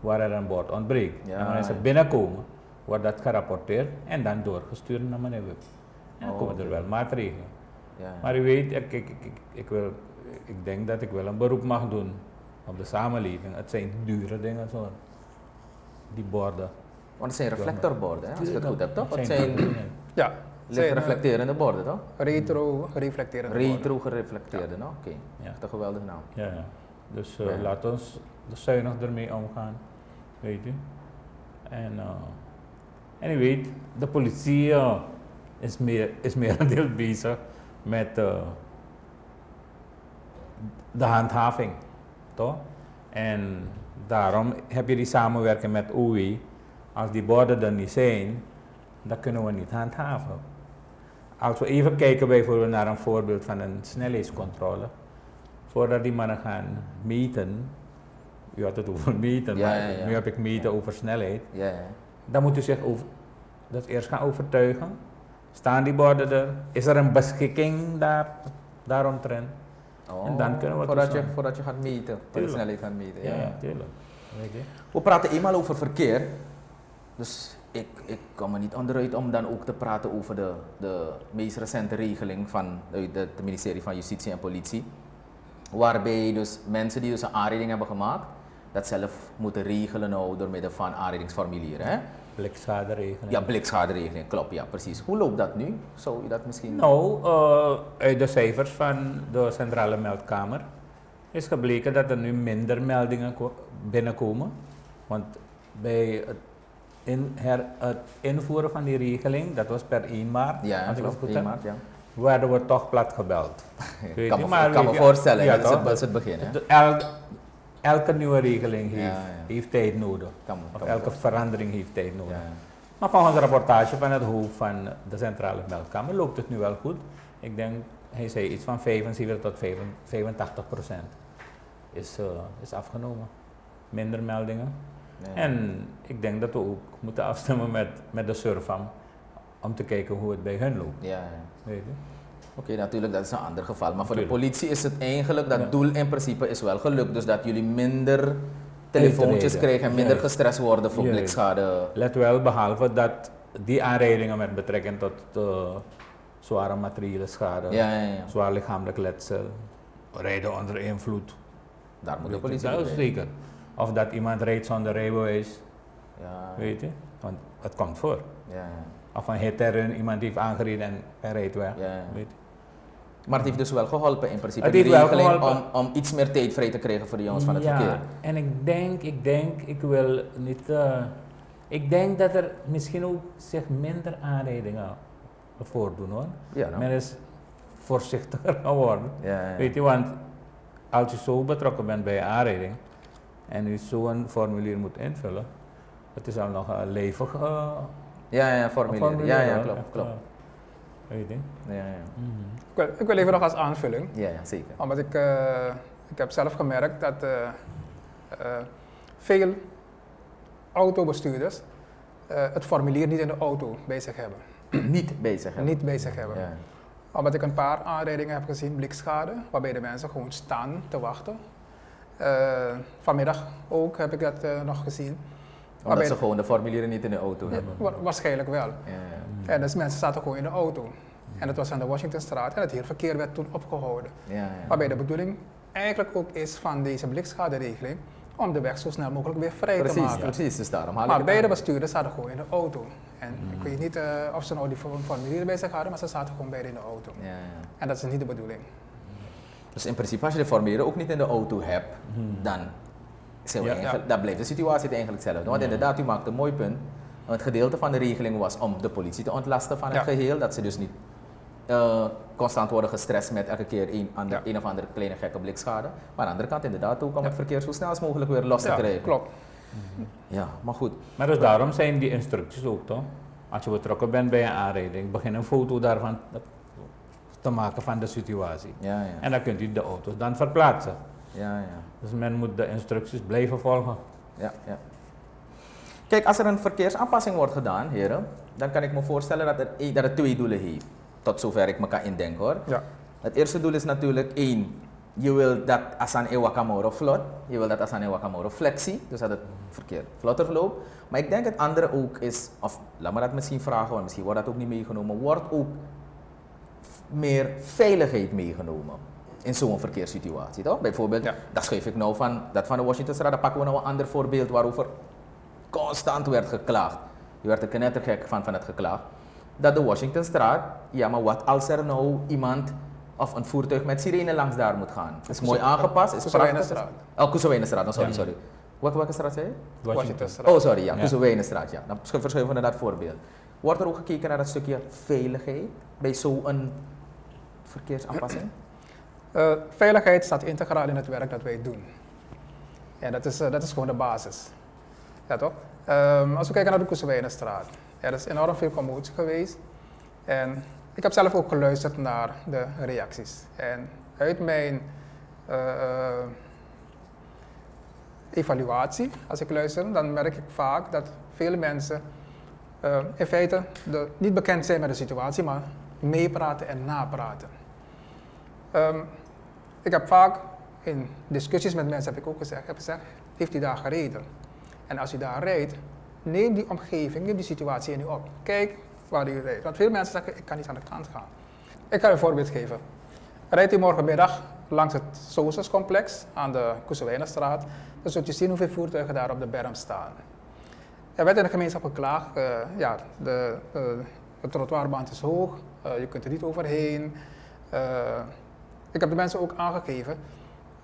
[SPEAKER 4] waar er een bord ontbreekt.
[SPEAKER 1] Ja,
[SPEAKER 4] en wanneer ze
[SPEAKER 1] ja.
[SPEAKER 4] binnenkomen, wordt dat gerapporteerd en dan doorgestuurd naar meneer Wip. En dan
[SPEAKER 1] Oh,
[SPEAKER 4] komen er
[SPEAKER 1] oké.
[SPEAKER 4] wel maatregelen.
[SPEAKER 1] Ja, ja.
[SPEAKER 4] Maar u weet, ik, ik, ik, ik, wil, ik denk dat ik wel een beroep mag doen op de samenleving. Het zijn dure dingen zo. Die borden.
[SPEAKER 1] Want het zijn reflectorborden, hè, als ik het goed heb, toch? Het
[SPEAKER 4] Het
[SPEAKER 1] zijn
[SPEAKER 3] Ja. zijn, eh,
[SPEAKER 1] reflecterende borden, toch?
[SPEAKER 3] Retro gereflecteerde borden.
[SPEAKER 1] Retro gereflecteerde, nou, oké.
[SPEAKER 4] Ja.
[SPEAKER 1] Echt een geweldige naam.
[SPEAKER 4] Ja, ja. Dus eh,
[SPEAKER 1] Ja.
[SPEAKER 4] laat ons er zuinig ermee omgaan, weet u. En, eh, en u weet, de politie eh, is, meer, is meer een deel bezig met eh, de handhaving, toch? En daarom heb je die samenwerking met OE. Als die borden er niet zijn, dan kunnen we niet handhaven. Als we even kijken bijvoorbeeld naar een voorbeeld van een snelheidscontrole. Voordat die mannen gaan meten, u had het over meten,
[SPEAKER 1] Ja,
[SPEAKER 4] maar
[SPEAKER 1] ja, ja.
[SPEAKER 4] nu heb ik meten over snelheid. Dan moet u zich over, dat eerst gaan overtuigen. Staan die borden er? Is er een beschikking daar, daaromtrent? En dan kunnen we
[SPEAKER 1] Oh, voordat je, voordat je gaat meten, voor de snelheid gaat meten.
[SPEAKER 4] Ja, ja, tuurlijk.
[SPEAKER 1] We praten eenmaal over verkeer. Dus ik, ik kan me niet onderuit om dan ook te praten over de, de meest recente regeling van uit het ministerie van Justitie en Politie. Waarbij dus mensen die dus een aanrijding hebben gemaakt, dat zelf moeten regelen nou door middel van aanrijdingsformulieren. Hè?
[SPEAKER 4] Blikschaderegeling.
[SPEAKER 1] Ja, blikschaderegeling, klopt, ja precies. Hoe loopt dat nu? Zou u dat misschien...
[SPEAKER 4] Nou, eh, uit de cijfers van de Centrale Meldkamer is gebleken dat er nu minder meldingen ko- binnenkomen. Want bij het, in, her, het invoeren van die regeling, dat was per 1 maart,
[SPEAKER 1] Ja,
[SPEAKER 4] als ik het goed
[SPEAKER 1] 1
[SPEAKER 4] heb,
[SPEAKER 1] maart, ja.
[SPEAKER 4] werden we toch plat gebeld. *laughs*
[SPEAKER 1] Kan
[SPEAKER 4] je,
[SPEAKER 1] me- kan me
[SPEAKER 4] je,
[SPEAKER 1] voorstellen,
[SPEAKER 4] ja,
[SPEAKER 1] dat is het- begin, hè?
[SPEAKER 4] De- el- elke nieuwe regeling heeft, heeft tijd nodig.
[SPEAKER 1] Kan
[SPEAKER 4] of elke verandering heeft tijd nodig. Maar volgens de rapportage van het hoofd van de Centrale Meldkamer loopt het nu wel goed. Ik denk, hij zei iets van 75 tot 85 procent is, eh, is afgenomen. Minder meldingen. En ik denk dat we ook moeten afstemmen met, met de Surfam om te kijken hoe het bij hun loopt.
[SPEAKER 1] Ja, ja.
[SPEAKER 4] Weet je?
[SPEAKER 1] Oké, natuurlijk, dat is een ander geval. Maar voor de politie is het eigenlijk, dat
[SPEAKER 4] Ja.
[SPEAKER 1] doel in principe is wel gelukt. Dus dat jullie minder telefoontjes krijgen en minder gestrest worden voor blikschade.
[SPEAKER 4] Let wel, behalve dat die aanrijdingen met betrekking tot eh, zware materiële schade,
[SPEAKER 1] Ja, ja, ja.
[SPEAKER 4] zwaar lichamelijk letsel, rijden onder invloed.
[SPEAKER 1] Daar moet de politie
[SPEAKER 4] Dat zeker. Of dat iemand rijdt zonder rijbewijs,
[SPEAKER 1] Ja,
[SPEAKER 4] weet je. Want het komt voor. Of een hit en run, iemand heeft aangereden en hij rijdt weg. Weet je.
[SPEAKER 1] Maar het heeft dus wel geholpen in principe.
[SPEAKER 4] Het heeft
[SPEAKER 1] regeling. Om, om iets meer tijd vrij te krijgen voor de jongens van het
[SPEAKER 4] ja,
[SPEAKER 1] verkeer.
[SPEAKER 4] en ik denk, ik denk, ik wil niet... eh, ik denk dat er misschien ook zich minder aanrijdingen voordoen hoor.
[SPEAKER 1] Ja, nou.
[SPEAKER 4] Men is voorzichtiger *laughs* geworden.
[SPEAKER 1] Ja, ja.
[SPEAKER 4] Weet je, want als je zo betrokken bent bij een aanrijding en u zo'n formulier moet invullen, het is al nog een levig eh,
[SPEAKER 1] Ja, ja, formulier. Ja, ja,
[SPEAKER 4] hoor.
[SPEAKER 1] klopt, klopt.
[SPEAKER 4] Weet je?
[SPEAKER 1] Ja, ja.
[SPEAKER 4] Mhm.
[SPEAKER 3] Ik wil, ik wil even nog als aanvulling.
[SPEAKER 1] Ja, ja, zeker.
[SPEAKER 3] Omdat ik, eh, ik heb zelf gemerkt dat eh, eh, veel autobestuurders het formulier niet in de auto bij zich hebben. *clears throat*
[SPEAKER 1] niet bezig hebben.
[SPEAKER 3] Niet zich hebben.
[SPEAKER 1] Ja.
[SPEAKER 3] Omdat ik een paar aanrijdingen heb gezien, blikschade, waarbij de mensen gewoon staan te wachten. Vanmiddag ook heb ik dat nog gezien.
[SPEAKER 1] Omdat
[SPEAKER 3] Waarbij-
[SPEAKER 1] ze gewoon de formulieren niet in de auto hebben.
[SPEAKER 3] wa- waarschijnlijk wel.
[SPEAKER 1] Ja,
[SPEAKER 3] dus mensen zaten gewoon in de auto. En dat was aan de Washingtonstraat en het hier verkeer werd toen opgehouden.
[SPEAKER 1] Ja, ja.
[SPEAKER 3] Waarbij de bedoeling eigenlijk ook is van deze blikschaderegeling om de weg zo snel mogelijk weer vrij te
[SPEAKER 1] Precies,
[SPEAKER 3] maken.
[SPEAKER 1] precies. Dus daarom haal ik
[SPEAKER 3] Maar beide bestuurders zaten gewoon in de auto. En ik weet niet eh, of ze nou die form- formulieren bij zich hadden, maar ze zaten gewoon beide in de auto.
[SPEAKER 1] Ja, ja.
[SPEAKER 3] En dat is niet de bedoeling.
[SPEAKER 1] Dus in principe, als je de formulieren ook niet in de auto hebt, dan, we
[SPEAKER 3] Ja,
[SPEAKER 1] eigenlijk-
[SPEAKER 3] ja.
[SPEAKER 1] dan blijft de situatie eigenlijk hetzelfde. Want inderdaad, u maakt een mooi punt. Want Het gedeelte van de regeling was om de politie te ontlasten van het
[SPEAKER 3] Ja.
[SPEAKER 1] geheel. Dat ze dus niet eh, constant worden gestrest met elke keer een, ander, een of andere kleine gekke blikschade. Maar aan de andere kant inderdaad ook om het verkeer zo snel als mogelijk weer los te
[SPEAKER 3] Ja,
[SPEAKER 1] krijgen.
[SPEAKER 3] klopt.
[SPEAKER 1] Ja, maar goed.
[SPEAKER 4] Maar dus daarom zijn die instructies ook toch? Als je betrokken bent bij een aanrijding, begin een foto daarvan te maken van de situatie.
[SPEAKER 1] Ja, ja.
[SPEAKER 4] En dan kunt u de auto's dan verplaatsen.
[SPEAKER 1] Ja, ja.
[SPEAKER 4] Dus men moet de instructies blijven volgen.
[SPEAKER 1] Ja, ja. Kijk, als er een verkeersaanpassing wordt gedaan, heren, dan kan ik me voorstellen dat het, e- dat het twee doelen heeft. Tot zover ik me kan indenken hoor.
[SPEAKER 3] Ja.
[SPEAKER 1] Het eerste doel is natuurlijk één, je wil dat Asan Ewakamoro vlot, je wil dat Asan Ewakamoro flexie, dus dat het verkeer vlotter verloopt. Maar ik denk het andere ook is, of laat me dat misschien vragen, want misschien wordt dat ook niet meegenomen, wordt ook meer veiligheid meegenomen. In zo'n verkeerssituatie, toch? Bijvoorbeeld, dat schreef ik nou van, dat van de Washingtonstraat, dan pakken we nou een ander voorbeeld waarover constant werd geklaagd. Je werd er knettergek van, van het geklaagd. Dat de Washingtonstraat, ja maar wat als er nou iemand of een voertuig met sirene langs daar moet gaan? Het is mooi aangepast, is prachtig. Oh, Koesewijnenstraat, oh, sorry,
[SPEAKER 3] Ja.
[SPEAKER 1] sorry. Welke, welke straat zei je?
[SPEAKER 3] Washingtonstraat.
[SPEAKER 1] Oh, sorry, ja,
[SPEAKER 3] Ja.
[SPEAKER 1] Koesewijnenstraat, ja. Dan verschuiven we naar dat voorbeeld. Wordt er ook gekeken naar het stukje veiligheid bij zo'n verkeersaanpassing?
[SPEAKER 3] Eh, veiligheid staat integraal in het werk dat wij doen. En dat is, eh, dat is gewoon de basis. Ja, toch? Ehm, als we kijken naar de Koesewijnenstraat. Er is enorm veel commotie geweest. En ik heb zelf ook geluisterd naar de reacties. En uit mijn eh, evaluatie, als ik luister, dan merk ik vaak dat veel mensen in feite de, niet bekend zijn met de situatie, maar meepraten en napraten. Ehm, ik heb vaak in discussies met mensen heb ik ook gezegd, heb gezegd, heeft u daar gereden? En als u daar rijdt, neem die omgeving, neem die situatie in u op. Kijk waar u rijdt. Want veel mensen zeggen, ik kan niet aan de kant gaan. Ik ga een voorbeeld geven. Rijdt u morgenmiddag langs het Soosescomplex aan de Koesewijnenstraat, dan zult u zien hoeveel voertuigen daar op de berm staan. Er werd in de gemeenschap geklaagd, eh, ja, de, eh, de trottoirband is hoog, eh, je kunt er niet overheen. Ik heb de mensen ook aangegeven,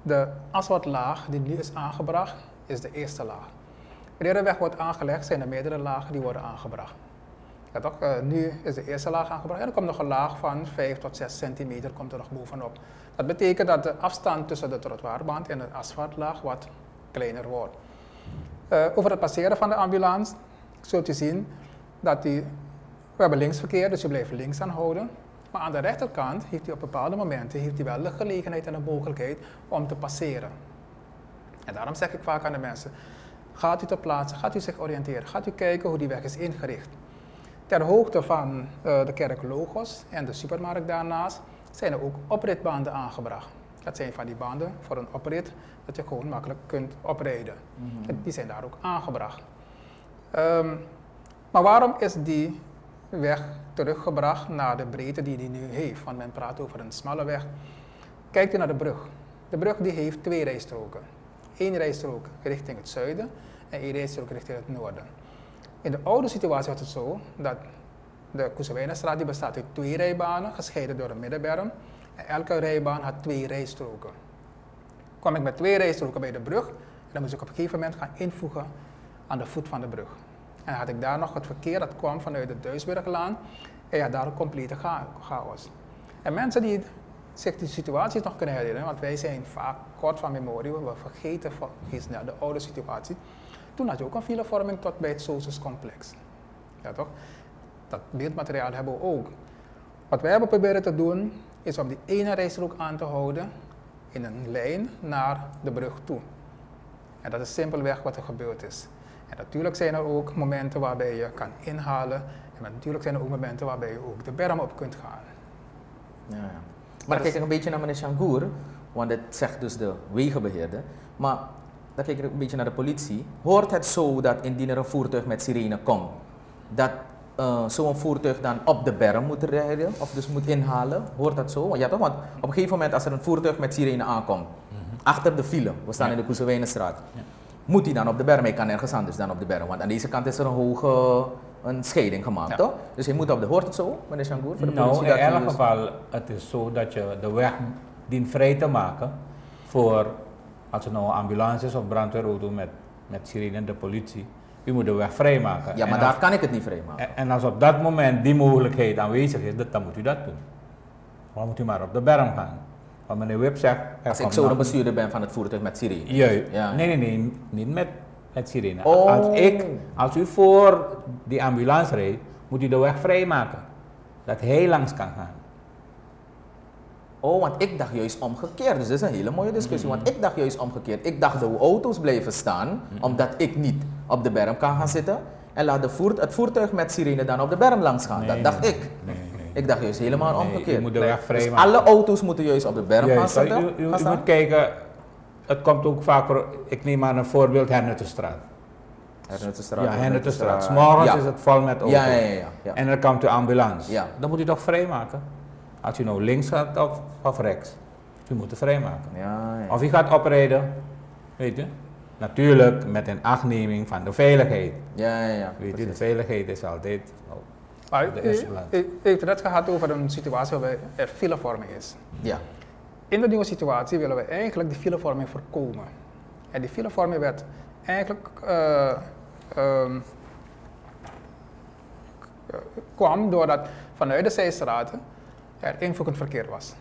[SPEAKER 3] de asfaltlaag die nu is aangebracht, is de eerste laag. Wanneer de weg wordt aangelegd, zijn er meerdere lagen die worden aangebracht. Ja? Eh, nu is de eerste laag aangebracht en er komt nog een laag van 5 tot 6 centimeter komt er nog bovenop. Dat betekent dat de afstand tussen de trottoirband en de asfaltlaag wat kleiner wordt. Eh, over het passeren van de ambulance zult u zien dat u, we hebben linksverkeer, dus u blijft links aanhouden. Maar aan de rechterkant heeft u op bepaalde momenten heeft u wel de gelegenheid en de mogelijkheid om te passeren. En daarom zeg ik vaak aan de mensen, gaat u ter plaatse, gaat u zich oriënteren, gaat u kijken hoe die weg is ingericht. Ter hoogte van eh, de kerk Logos en de supermarkt daarnaast zijn er ook opritbanden aangebracht. Dat zijn van die banden voor een oprit dat je gewoon makkelijk kunt oprijden. En Die zijn daar ook aangebracht. Ehm, maar waarom is die weg teruggebracht naar de breedte die die nu heeft? Want men praat over een smalle weg. Kijkt u naar de brug. De brug die heeft twee rijstroken. Eén rijstrook richting het zuiden en één rijstrook richting het noorden. In de oude situatie was het zo dat de Koesewijnenstraat die bestaat uit twee rijbanen, gescheiden door een middenberm. En elke rijbaan had twee rijstroken. Kwam ik met twee rijstroken bij de brug dan moest ik op een gegeven moment gaan invoegen aan de voet van de brug. En had ik daar nog het verkeer dat kwam vanuit de Duisburglaan en ja, daar een complete cha- chaos. En mensen die zich die situaties nog kunnen herinneren, want wij zijn vaak kort van memorie, we vergeten van snel de oude situatie. Toen had je ook een filevorming tot bij het Sosus complex. Ja toch? Dat beeldmateriaal hebben we ook. Wat wij hebben proberen te doen, is om die ene rijstrook aan te houden in een lijn naar de brug toe. En dat is simpelweg wat er gebeurd is. En natuurlijk zijn er ook momenten waarbij je kan inhalen. En natuurlijk zijn er ook momenten waarbij je ook de berm op kunt gaan.
[SPEAKER 1] Ja, ja. Maar dan kijk ik een beetje naar meneer Shangour, want dit zegt dus de wegenbeheerder. Maar dan kijk ik een beetje naar de politie. Hoort het zo dat indien er een voertuig met sirene komt, dat eh, zo'n voertuig dan op de berm moet rijden of dus moet inhalen? Hoort dat zo? Want, ja, toch? Want op een gegeven moment als er een voertuig met sirene aankomt, achter de file, we staan in de Koesewijnenstraat, moet hij dan op de berm? Hij kan ergens anders dan op de berm, want aan deze kant is er een hoge een scheiding gemaakt, toch? Dus hij moet op de, hoort het zo, meneer Shangour, voor de
[SPEAKER 4] Nou,
[SPEAKER 1] politie?
[SPEAKER 4] in elk
[SPEAKER 1] dus-
[SPEAKER 4] geval, het is zo dat je de weg dient vrij te maken voor, als het nou een ambulance is of brandweerauto met, met sirene en de politie, u moet de weg vrijmaken.
[SPEAKER 1] Ja, maar
[SPEAKER 4] En
[SPEAKER 1] daar
[SPEAKER 4] als-
[SPEAKER 1] kan ik het niet vrijmaken.
[SPEAKER 4] En, en als op dat moment die mogelijkheid aanwezig is, dat- dan moet u dat doen. Dan moet u maar op de berm gaan. Wat meneer Wip zegt...
[SPEAKER 1] Als ik
[SPEAKER 4] komt
[SPEAKER 1] zo de
[SPEAKER 4] nog-
[SPEAKER 1] bestuurder ben van het voertuig met sirene.
[SPEAKER 4] Juist.
[SPEAKER 1] Ja.
[SPEAKER 4] Nee, nee, nee, niet met, met sirene.
[SPEAKER 1] Oh.
[SPEAKER 4] Als, ik, als u voor die ambulance rijdt, moet u de weg vrijmaken. Dat hij langs kan gaan.
[SPEAKER 1] Oh, want ik dacht juist omgekeerd. Dus dat is een hele mooie discussie.
[SPEAKER 4] Mm-hmm.
[SPEAKER 1] Want ik dacht juist omgekeerd. Ik dacht de auto's blijven staan,
[SPEAKER 4] Mm-hmm.
[SPEAKER 1] omdat ik niet op de berm kan gaan zitten. En laat de voert, het voertuig met sirene dan op de berm langs gaan.
[SPEAKER 4] Nee,
[SPEAKER 1] dat dacht
[SPEAKER 4] nee,
[SPEAKER 1] ik. Dacht juist helemaal
[SPEAKER 4] Nee,
[SPEAKER 1] omgekeerd.
[SPEAKER 4] u moet de weg
[SPEAKER 1] dus
[SPEAKER 4] vrijmaken.
[SPEAKER 1] alle auto's moeten juist op de berm gaan zitten. staan?
[SPEAKER 4] moet kijken, het komt ook vaak voor, ik neem maar een voorbeeld, Hernuttenstraat.
[SPEAKER 1] Hernuttenstraat,
[SPEAKER 4] Ja, Hernuttenstraat. S'morgens
[SPEAKER 1] Ja.
[SPEAKER 4] is het vol met auto's.
[SPEAKER 1] Ja, ja, ja.
[SPEAKER 4] En er komt de ambulance.
[SPEAKER 1] Ja.
[SPEAKER 4] Dan moet u toch vrijmaken. Als u nou links gaat of, of rechts. Je moet het vrijmaken.
[SPEAKER 1] Ja, ja.
[SPEAKER 4] Of je gaat oprijden, weet je. Natuurlijk met een achtneming van de veiligheid.
[SPEAKER 1] Ja, ja, ja.
[SPEAKER 4] Weet je, de veiligheid is altijd al Op de eerste plaats.
[SPEAKER 3] u, heeft het net gehad over een situatie waarbij er filevorming is.
[SPEAKER 1] Ja.
[SPEAKER 3] In de nieuwe situatie willen we eigenlijk die filevorming voorkomen. En die filevorming werd eigenlijk eh, ehm, kwam doordat vanuit de zijstraten er invloedend verkeer was.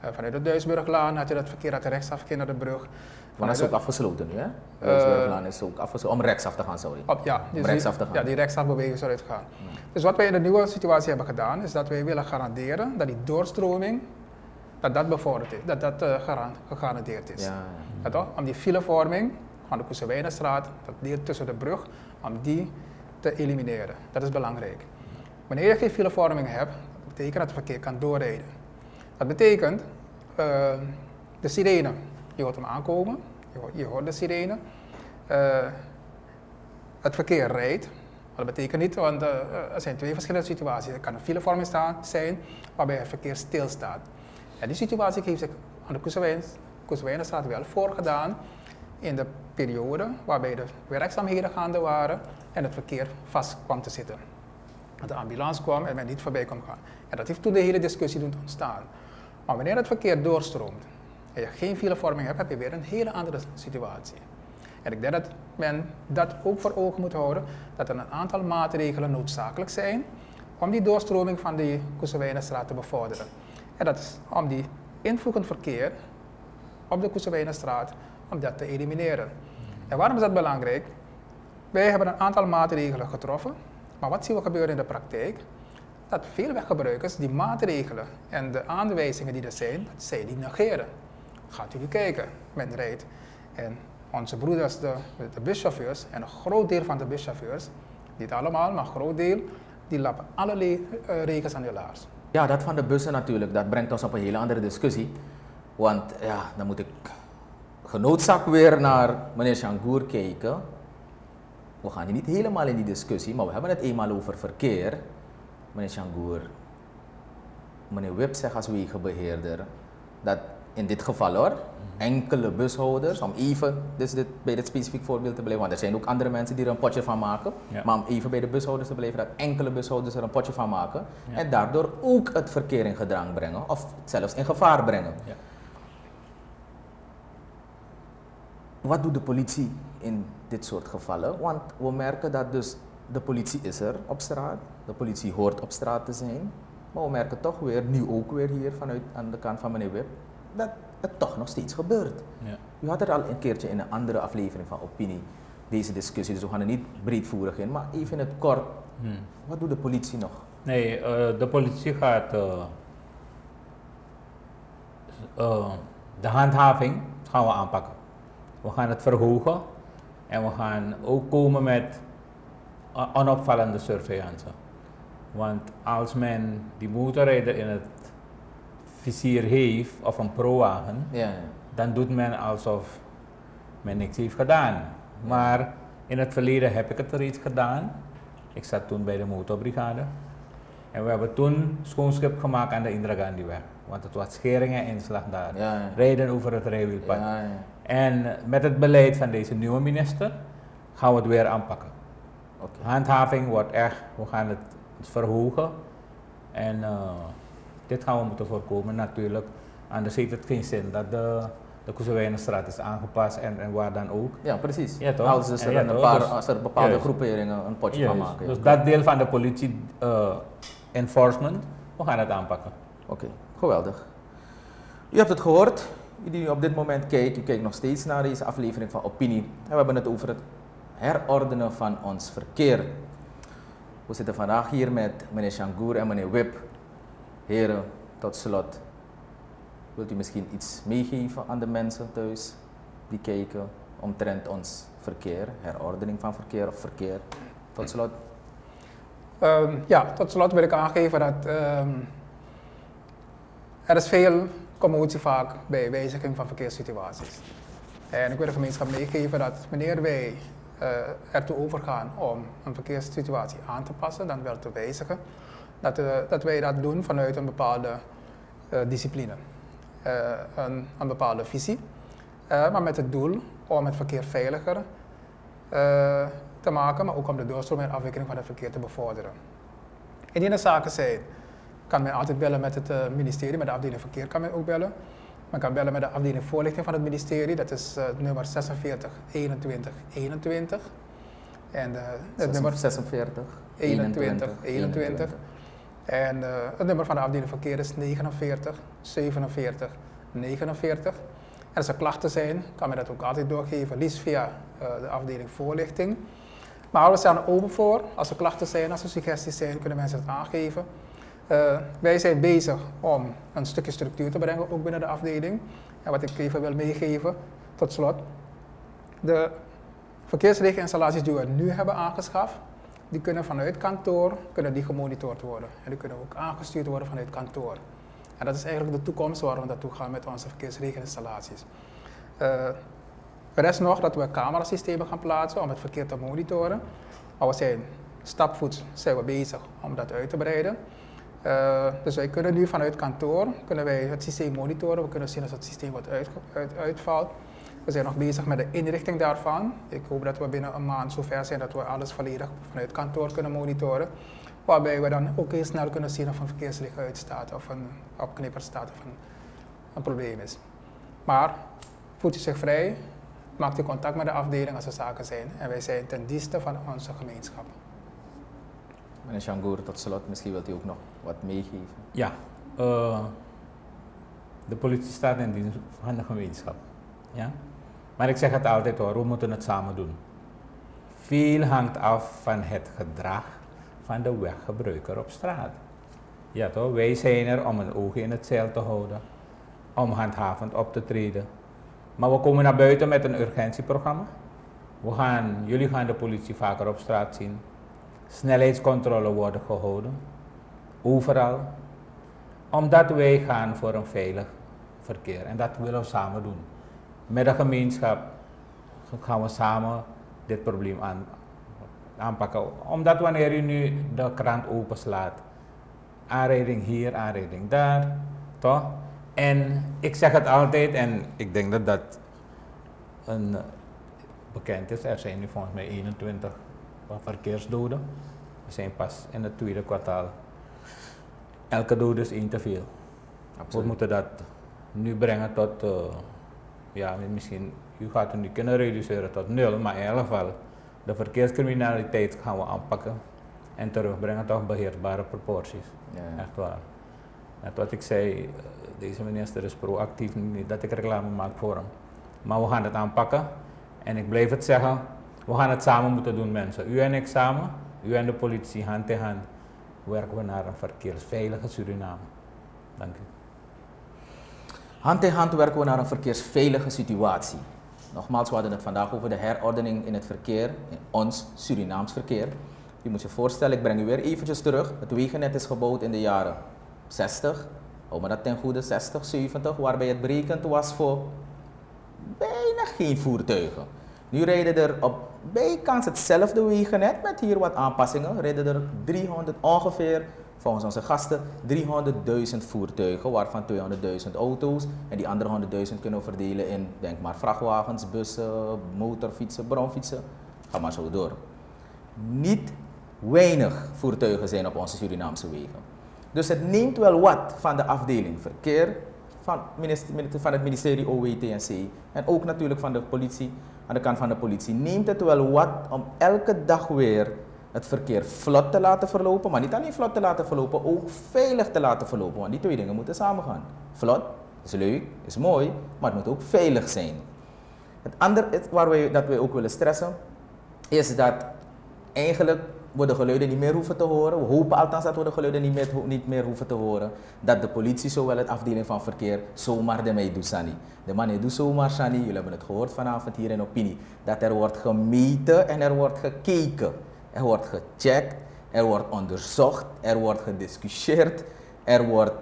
[SPEAKER 3] Eh, vanuit de Duisburglaan had je dat verkeer uit de rechtsafverkeer naar de brug.
[SPEAKER 1] Maar dat is ook afgesloten nu, hè?
[SPEAKER 3] Eh,
[SPEAKER 1] Duitsburglaan is ook afgesloten. Om rechtsaf te gaan, sorry.
[SPEAKER 3] Op, ja,
[SPEAKER 1] om
[SPEAKER 3] dus
[SPEAKER 1] rechtsaf te gaan.
[SPEAKER 3] ja, die rechtsafbeweging is eruit gegaan. Dus wat wij in de nieuwe situatie hebben gedaan, is dat wij willen garanderen dat die doorstroming, dat dat bevorderd is, dat dat garan- gegarandeerd is.
[SPEAKER 1] Ja,
[SPEAKER 3] Ja, toch? Om die filevorming van de Koesewijnenstraat, dat deel tussen de brug, om die te elimineren. Dat is belangrijk. Wanneer je geen filevorming hebt, betekent dat het verkeer kan doorrijden. Dat betekent, eh, de sirene, je hoort hem aankomen, je hoort, de sirene. Eh, het verkeer rijdt. Dat betekent niet, want eh, er zijn twee verschillende situaties. Er kan een filevorming staan, zijn waarbij het verkeer stilstaat. En die situatie heeft zich aan de Koeswijnenstraat wel voorgedaan in de periode waarbij de werkzaamheden gaande waren en het verkeer vast kwam te zitten. Dat de ambulance kwam en men niet voorbij kon gaan. En dat heeft toen de hele discussie doen ontstaan. Maar wanneer het verkeer doorstroomt en je geen filevorming hebt, heb je weer een hele andere situatie. En ik denk dat men dat ook voor ogen moet houden, dat er een aantal maatregelen noodzakelijk zijn om die doorstroming van die Koesewijnenstraat te bevorderen. En dat is om die invloedend verkeer op de Koesewijnenstraat, om dat te elimineren. En waarom is dat belangrijk? Wij hebben een aantal maatregelen getroffen, maar wat zien we gebeuren in de praktijk? Dat veel weggebruikers die maatregelen en de aanwijzingen die er zijn, dat zij die negeren. Gaat nu kijken, men rijdt. En onze broeders, de, de buschauffeurs, en een groot deel van de buschauffeurs, niet allemaal, maar een groot deel, die lappen alle le- eh, regels aan de laars.
[SPEAKER 1] Ja, dat van de bussen natuurlijk, dat brengt ons op een hele andere discussie. Want ja, dan moet ik genoodzaakt weer naar meneer Shangour kijken. We gaan hier niet helemaal in die discussie, maar we hebben het eenmaal over verkeer. Meneer Shangour, meneer Wip zegt als wegenbeheerder dat in dit geval hoor, enkele bushouders, om even dus dit, bij dit specifiek voorbeeld te blijven, want er zijn ook andere mensen die er een potje van maken,
[SPEAKER 4] Ja.
[SPEAKER 1] maar om even bij de bushouders te blijven, dat enkele bushouders er een potje van maken
[SPEAKER 4] Ja.
[SPEAKER 1] en daardoor ook het verkeer in gedrang brengen of zelfs in gevaar brengen.
[SPEAKER 4] Ja.
[SPEAKER 1] Wat doet de politie in dit soort gevallen? Want we merken dat dus de politie is er op straat, de politie hoort op straat te zijn, maar we merken toch weer, nu ook weer hier vanuit aan de kant van meneer Wip, dat het toch nog steeds gebeurt.
[SPEAKER 4] Ja.
[SPEAKER 1] U had er al een keertje in een andere aflevering van Opinie deze discussie, dus we gaan er niet breedvoerig in, maar even in het kort,
[SPEAKER 4] Hmm.
[SPEAKER 1] wat doet de politie nog?
[SPEAKER 4] Nee, eh, de politie gaat eh, eh, de handhaving gaan we aanpakken. We gaan het verhogen en we gaan ook komen met onopvallende surveillance. Want als men die motorrijder in het vizier heeft of een prowagen,
[SPEAKER 1] Ja,
[SPEAKER 4] dan doet men alsof men niks heeft gedaan. Maar in het verleden heb ik het reeds gedaan. Ik zat toen bij de motorbrigade. En we hebben toen schoonschip gemaakt aan de Indira Gandhi weg. Want het was schering en inslag daar.
[SPEAKER 1] Ja, ja.
[SPEAKER 4] Rijden over het rijwielpad.
[SPEAKER 1] Ja, ja.
[SPEAKER 4] En met het beleid van deze nieuwe minister gaan we het weer aanpakken. Handhaving wordt echt, we gaan het verhogen. En eh, dit gaan we moeten voorkomen natuurlijk. Anders heeft het geen zin dat de, de Koezewijnenstraat is aangepast en, en waar dan ook.
[SPEAKER 1] Ja, precies.
[SPEAKER 4] Ja, toch?
[SPEAKER 1] Als, dus er
[SPEAKER 4] ja,
[SPEAKER 1] een paar,
[SPEAKER 4] Dus-
[SPEAKER 1] als er bepaalde
[SPEAKER 4] juist.
[SPEAKER 1] groeperingen een potje van
[SPEAKER 4] Juist.
[SPEAKER 1] maken.
[SPEAKER 4] Dus
[SPEAKER 1] ja.
[SPEAKER 4] dat deel van de politie eh, enforcement, we gaan het aanpakken.
[SPEAKER 1] Oké, geweldig. U hebt het gehoord. U die op dit moment kijkt, u kijkt nog steeds naar deze aflevering van Opinie. En we hebben het over het herordenen van ons verkeer. We zitten vandaag hier met meneer Shangour en meneer Wip. Heren, tot slot. Wilt u misschien iets meegeven aan de mensen thuis die kijken omtrent ons verkeer, herordening van verkeer of verkeer? Tot slot.
[SPEAKER 3] Ehm, ja, tot slot wil ik aangeven dat ehm, er is veel commotie vaak bij wijziging van verkeerssituaties. En ik wil de gemeenschap meegeven dat wanneer wij eh, ertoe overgaan om een verkeerssituatie aan te passen, dan wel te wijzigen, dat, eh, dat wij dat doen vanuit een bepaalde eh, discipline. eh, een, een bepaalde visie, maar met het doel om het verkeer veiliger te maken, maar ook om de doorstroming en afwikkeling van het verkeer te bevorderen. Indien er zaken zijn, kan men altijd bellen met het ministerie, met de afdeling verkeer kan men ook bellen. Men kan bellen met de afdeling voorlichting van het ministerie, dat is het nummer 46 21 21. En eh, het nummer
[SPEAKER 1] 46
[SPEAKER 3] 21 21. En eh, het nummer van de afdeling verkeer is 49 47 49. En als er klachten zijn, kan men dat ook altijd doorgeven, liefst via eh, de afdeling voorlichting. Maar we staan er open voor. Als er klachten zijn, als er suggesties zijn, kunnen mensen het aangeven. Eh, wij zijn bezig om een stukje structuur te brengen, ook binnen de afdeling. En wat ik even wil meegeven, tot slot. De verkeersregelinstallaties die we nu hebben aangeschaft, die kunnen vanuit kantoor kunnen die gemonitord worden. En die kunnen ook aangestuurd worden vanuit kantoor. En dat is eigenlijk de toekomst waar we naartoe gaan met onze verkeersregelinstallaties. Uh, rest nog dat we camerasystemen gaan plaatsen om het verkeer te monitoren. Maar we zijn stapvoets zijn we bezig om dat uit te breiden. Uh, dus wij kunnen nu vanuit kantoor kunnen wij het systeem monitoren. We kunnen zien als het systeem wat uit, uit, uitvalt. We zijn nog bezig met de inrichting daarvan. Ik hoop dat we binnen een maand zover zijn dat we alles volledig vanuit kantoor kunnen monitoren. Waarbij we dan ook heel snel kunnen zien of een verkeerslicht uitstaat of een opknipper staat of een, een probleem is. Maar voelt u zich vrij, maakt u contact met de afdeling als er zaken zijn. En wij zijn ten dienste van onze gemeenschap.
[SPEAKER 1] Meneer Shangour, tot slot, misschien wilt u ook nog wat meegeven.
[SPEAKER 4] Ja, uh, de politie staat in dienst van de gemeenschap. Ja? Maar ik zeg het altijd hoor, we moeten het samen doen. Veel hangt af van het gedrag van de weggebruiker op straat. Ja toch, wij zijn er om een oog in het zeil te houden, om handhavend op te treden. Maar we komen naar buiten met een urgentieprogramma. We gaan, jullie gaan de politie vaker op straat zien. Snelheidscontrole worden gehouden. Overal. Omdat wij gaan voor een veilig verkeer. En dat willen we samen doen. Met de gemeenschap gaan we samen dit probleem aan, aanpakken. Omdat wanneer u nu de krant openslaat, aanrijding hier, aanrijding daar, toch? En ik zeg het altijd, en ik denk dat dat een, bekend is, er zijn nu volgens mij 21 verkeersdoden. We zijn pas in het tweede kwartaal. Elke dode is één te veel. Absoluut. We moeten dat nu brengen tot, uh, ja, misschien, u gaat het nu kunnen reduceren tot nul, maar in elk geval, de verkeerscriminaliteit gaan we aanpakken en terugbrengen tot beheerbare proporties. Ja. Echt waar. Net wat ik zei, deze minister is proactief, niet dat ik reclame maak voor hem. Maar we gaan het aanpakken en ik blijf het zeggen, we gaan het samen moeten doen mensen. U en ik samen, u en de politie, hand in hand, werken we naar een verkeersveilige Suriname. Dank u.
[SPEAKER 1] Hand in hand werken we naar een verkeersveilige situatie. Nogmaals, we hadden het vandaag over de herordening in het verkeer, in ons Surinaams verkeer. Je moet je voorstellen, ik breng u weer eventjes terug. Het wegennet is gebouwd in de jaren 60, hou me dat ten goede, 60, 70, waarbij het berekend was voor bijna geen voertuigen. Nu rijden er op bijkans hetzelfde wegennet met hier wat aanpassingen. Rijden er 300 ongeveer, volgens onze gasten, 300.000 voertuigen, waarvan 200.000 auto's. En die andere 100.000 kunnen we verdelen in, denk maar, vrachtwagens, bussen, motorfietsen, bromfietsen. Ga maar zo door. Niet weinig voertuigen zijn op onze Surinaamse wegen. Dus het neemt wel wat van de afdeling verkeer van, van het ministerie OWTNC en ook natuurlijk van de politie, aan de kant van de politie, neemt het wel wat om elke dag weer het verkeer vlot te laten verlopen, maar niet alleen vlot te laten verlopen, ook veilig te laten verlopen, want die twee dingen moeten samengaan. Vlot is leuk, is mooi, maar het moet ook veilig zijn. Het andere waar we, dat we ook willen stressen, is dat eigenlijk we de geluiden niet meer hoeven te horen. We hopen althans dat we de geluiden niet meer, niet meer hoeven te horen. Dat de politie, zowel het afdeling van verkeer, zomaar ermee doet, Sani. De man doet zomaar, Sani. Jullie hebben het gehoord vanavond hier in opinie. Dat er wordt gemeten en er wordt gekeken. Er wordt gecheckt, er wordt onderzocht, er wordt gediscussieerd. Er wordt,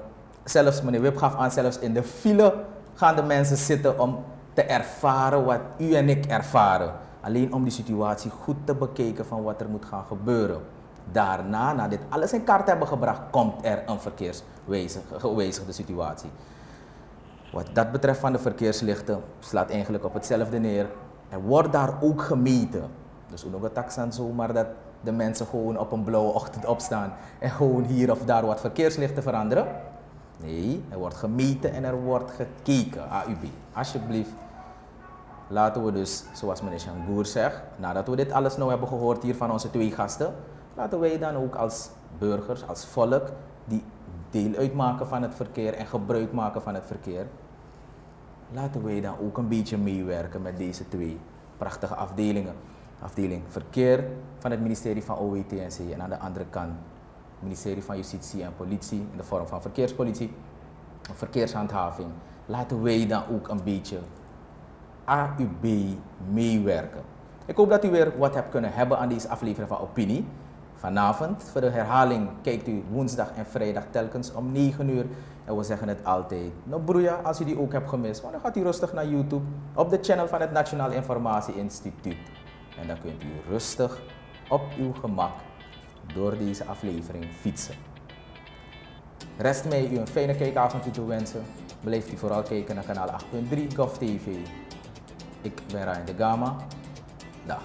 [SPEAKER 1] zelfs meneer Wip gaf aan, zelfs in de file gaan de mensen zitten om te ervaren wat u en ik ervaren. Alleen om die situatie goed te bekijken van wat er moet gaan gebeuren. Daarna, na dit alles in kaart hebben gebracht, komt er een verkeersgewijzigde situatie. Wat dat betreft van de verkeerslichten slaat eigenlijk op hetzelfde neer. Er wordt daar ook gemeten. Dus nog een tax aan zomaar dat de mensen gewoon op een blauwe ochtend opstaan en gewoon hier of daar wat verkeerslichten veranderen. Nee, er wordt gemeten en er wordt gekeken. AUB, alsjeblieft. Laten we dus, zoals meneer Shangour zegt, nadat we dit alles nou hebben gehoord hier van onze twee gasten, laten wij dan ook als burgers, als volk, die deel uitmaken van het verkeer en gebruik maken van het verkeer, laten wij dan ook een beetje meewerken met deze twee prachtige afdelingen. Afdeling verkeer van het ministerie van OWTNC en aan de andere kant het ministerie van Justitie en Politie in de vorm van verkeerspolitie, verkeershandhaving. Laten wij dan ook een beetje AUB meewerken. Ik hoop dat u weer wat hebt kunnen hebben aan deze aflevering van Opinie. Vanavond, voor de herhaling, kijkt u woensdag en vrijdag telkens om 9 uur. En we zeggen het altijd. Nou broeia, als u die ook hebt gemist, dan gaat u rustig naar YouTube op de channel van het Nationaal Informatie Instituut. En dan kunt u rustig op uw gemak door deze aflevering fietsen. Rest mij u een fijne kijkavond toe wensen. Blijft u vooral kijken naar kanaal 8.3 GovTV. Ik ben Ryan de Gama. Dag.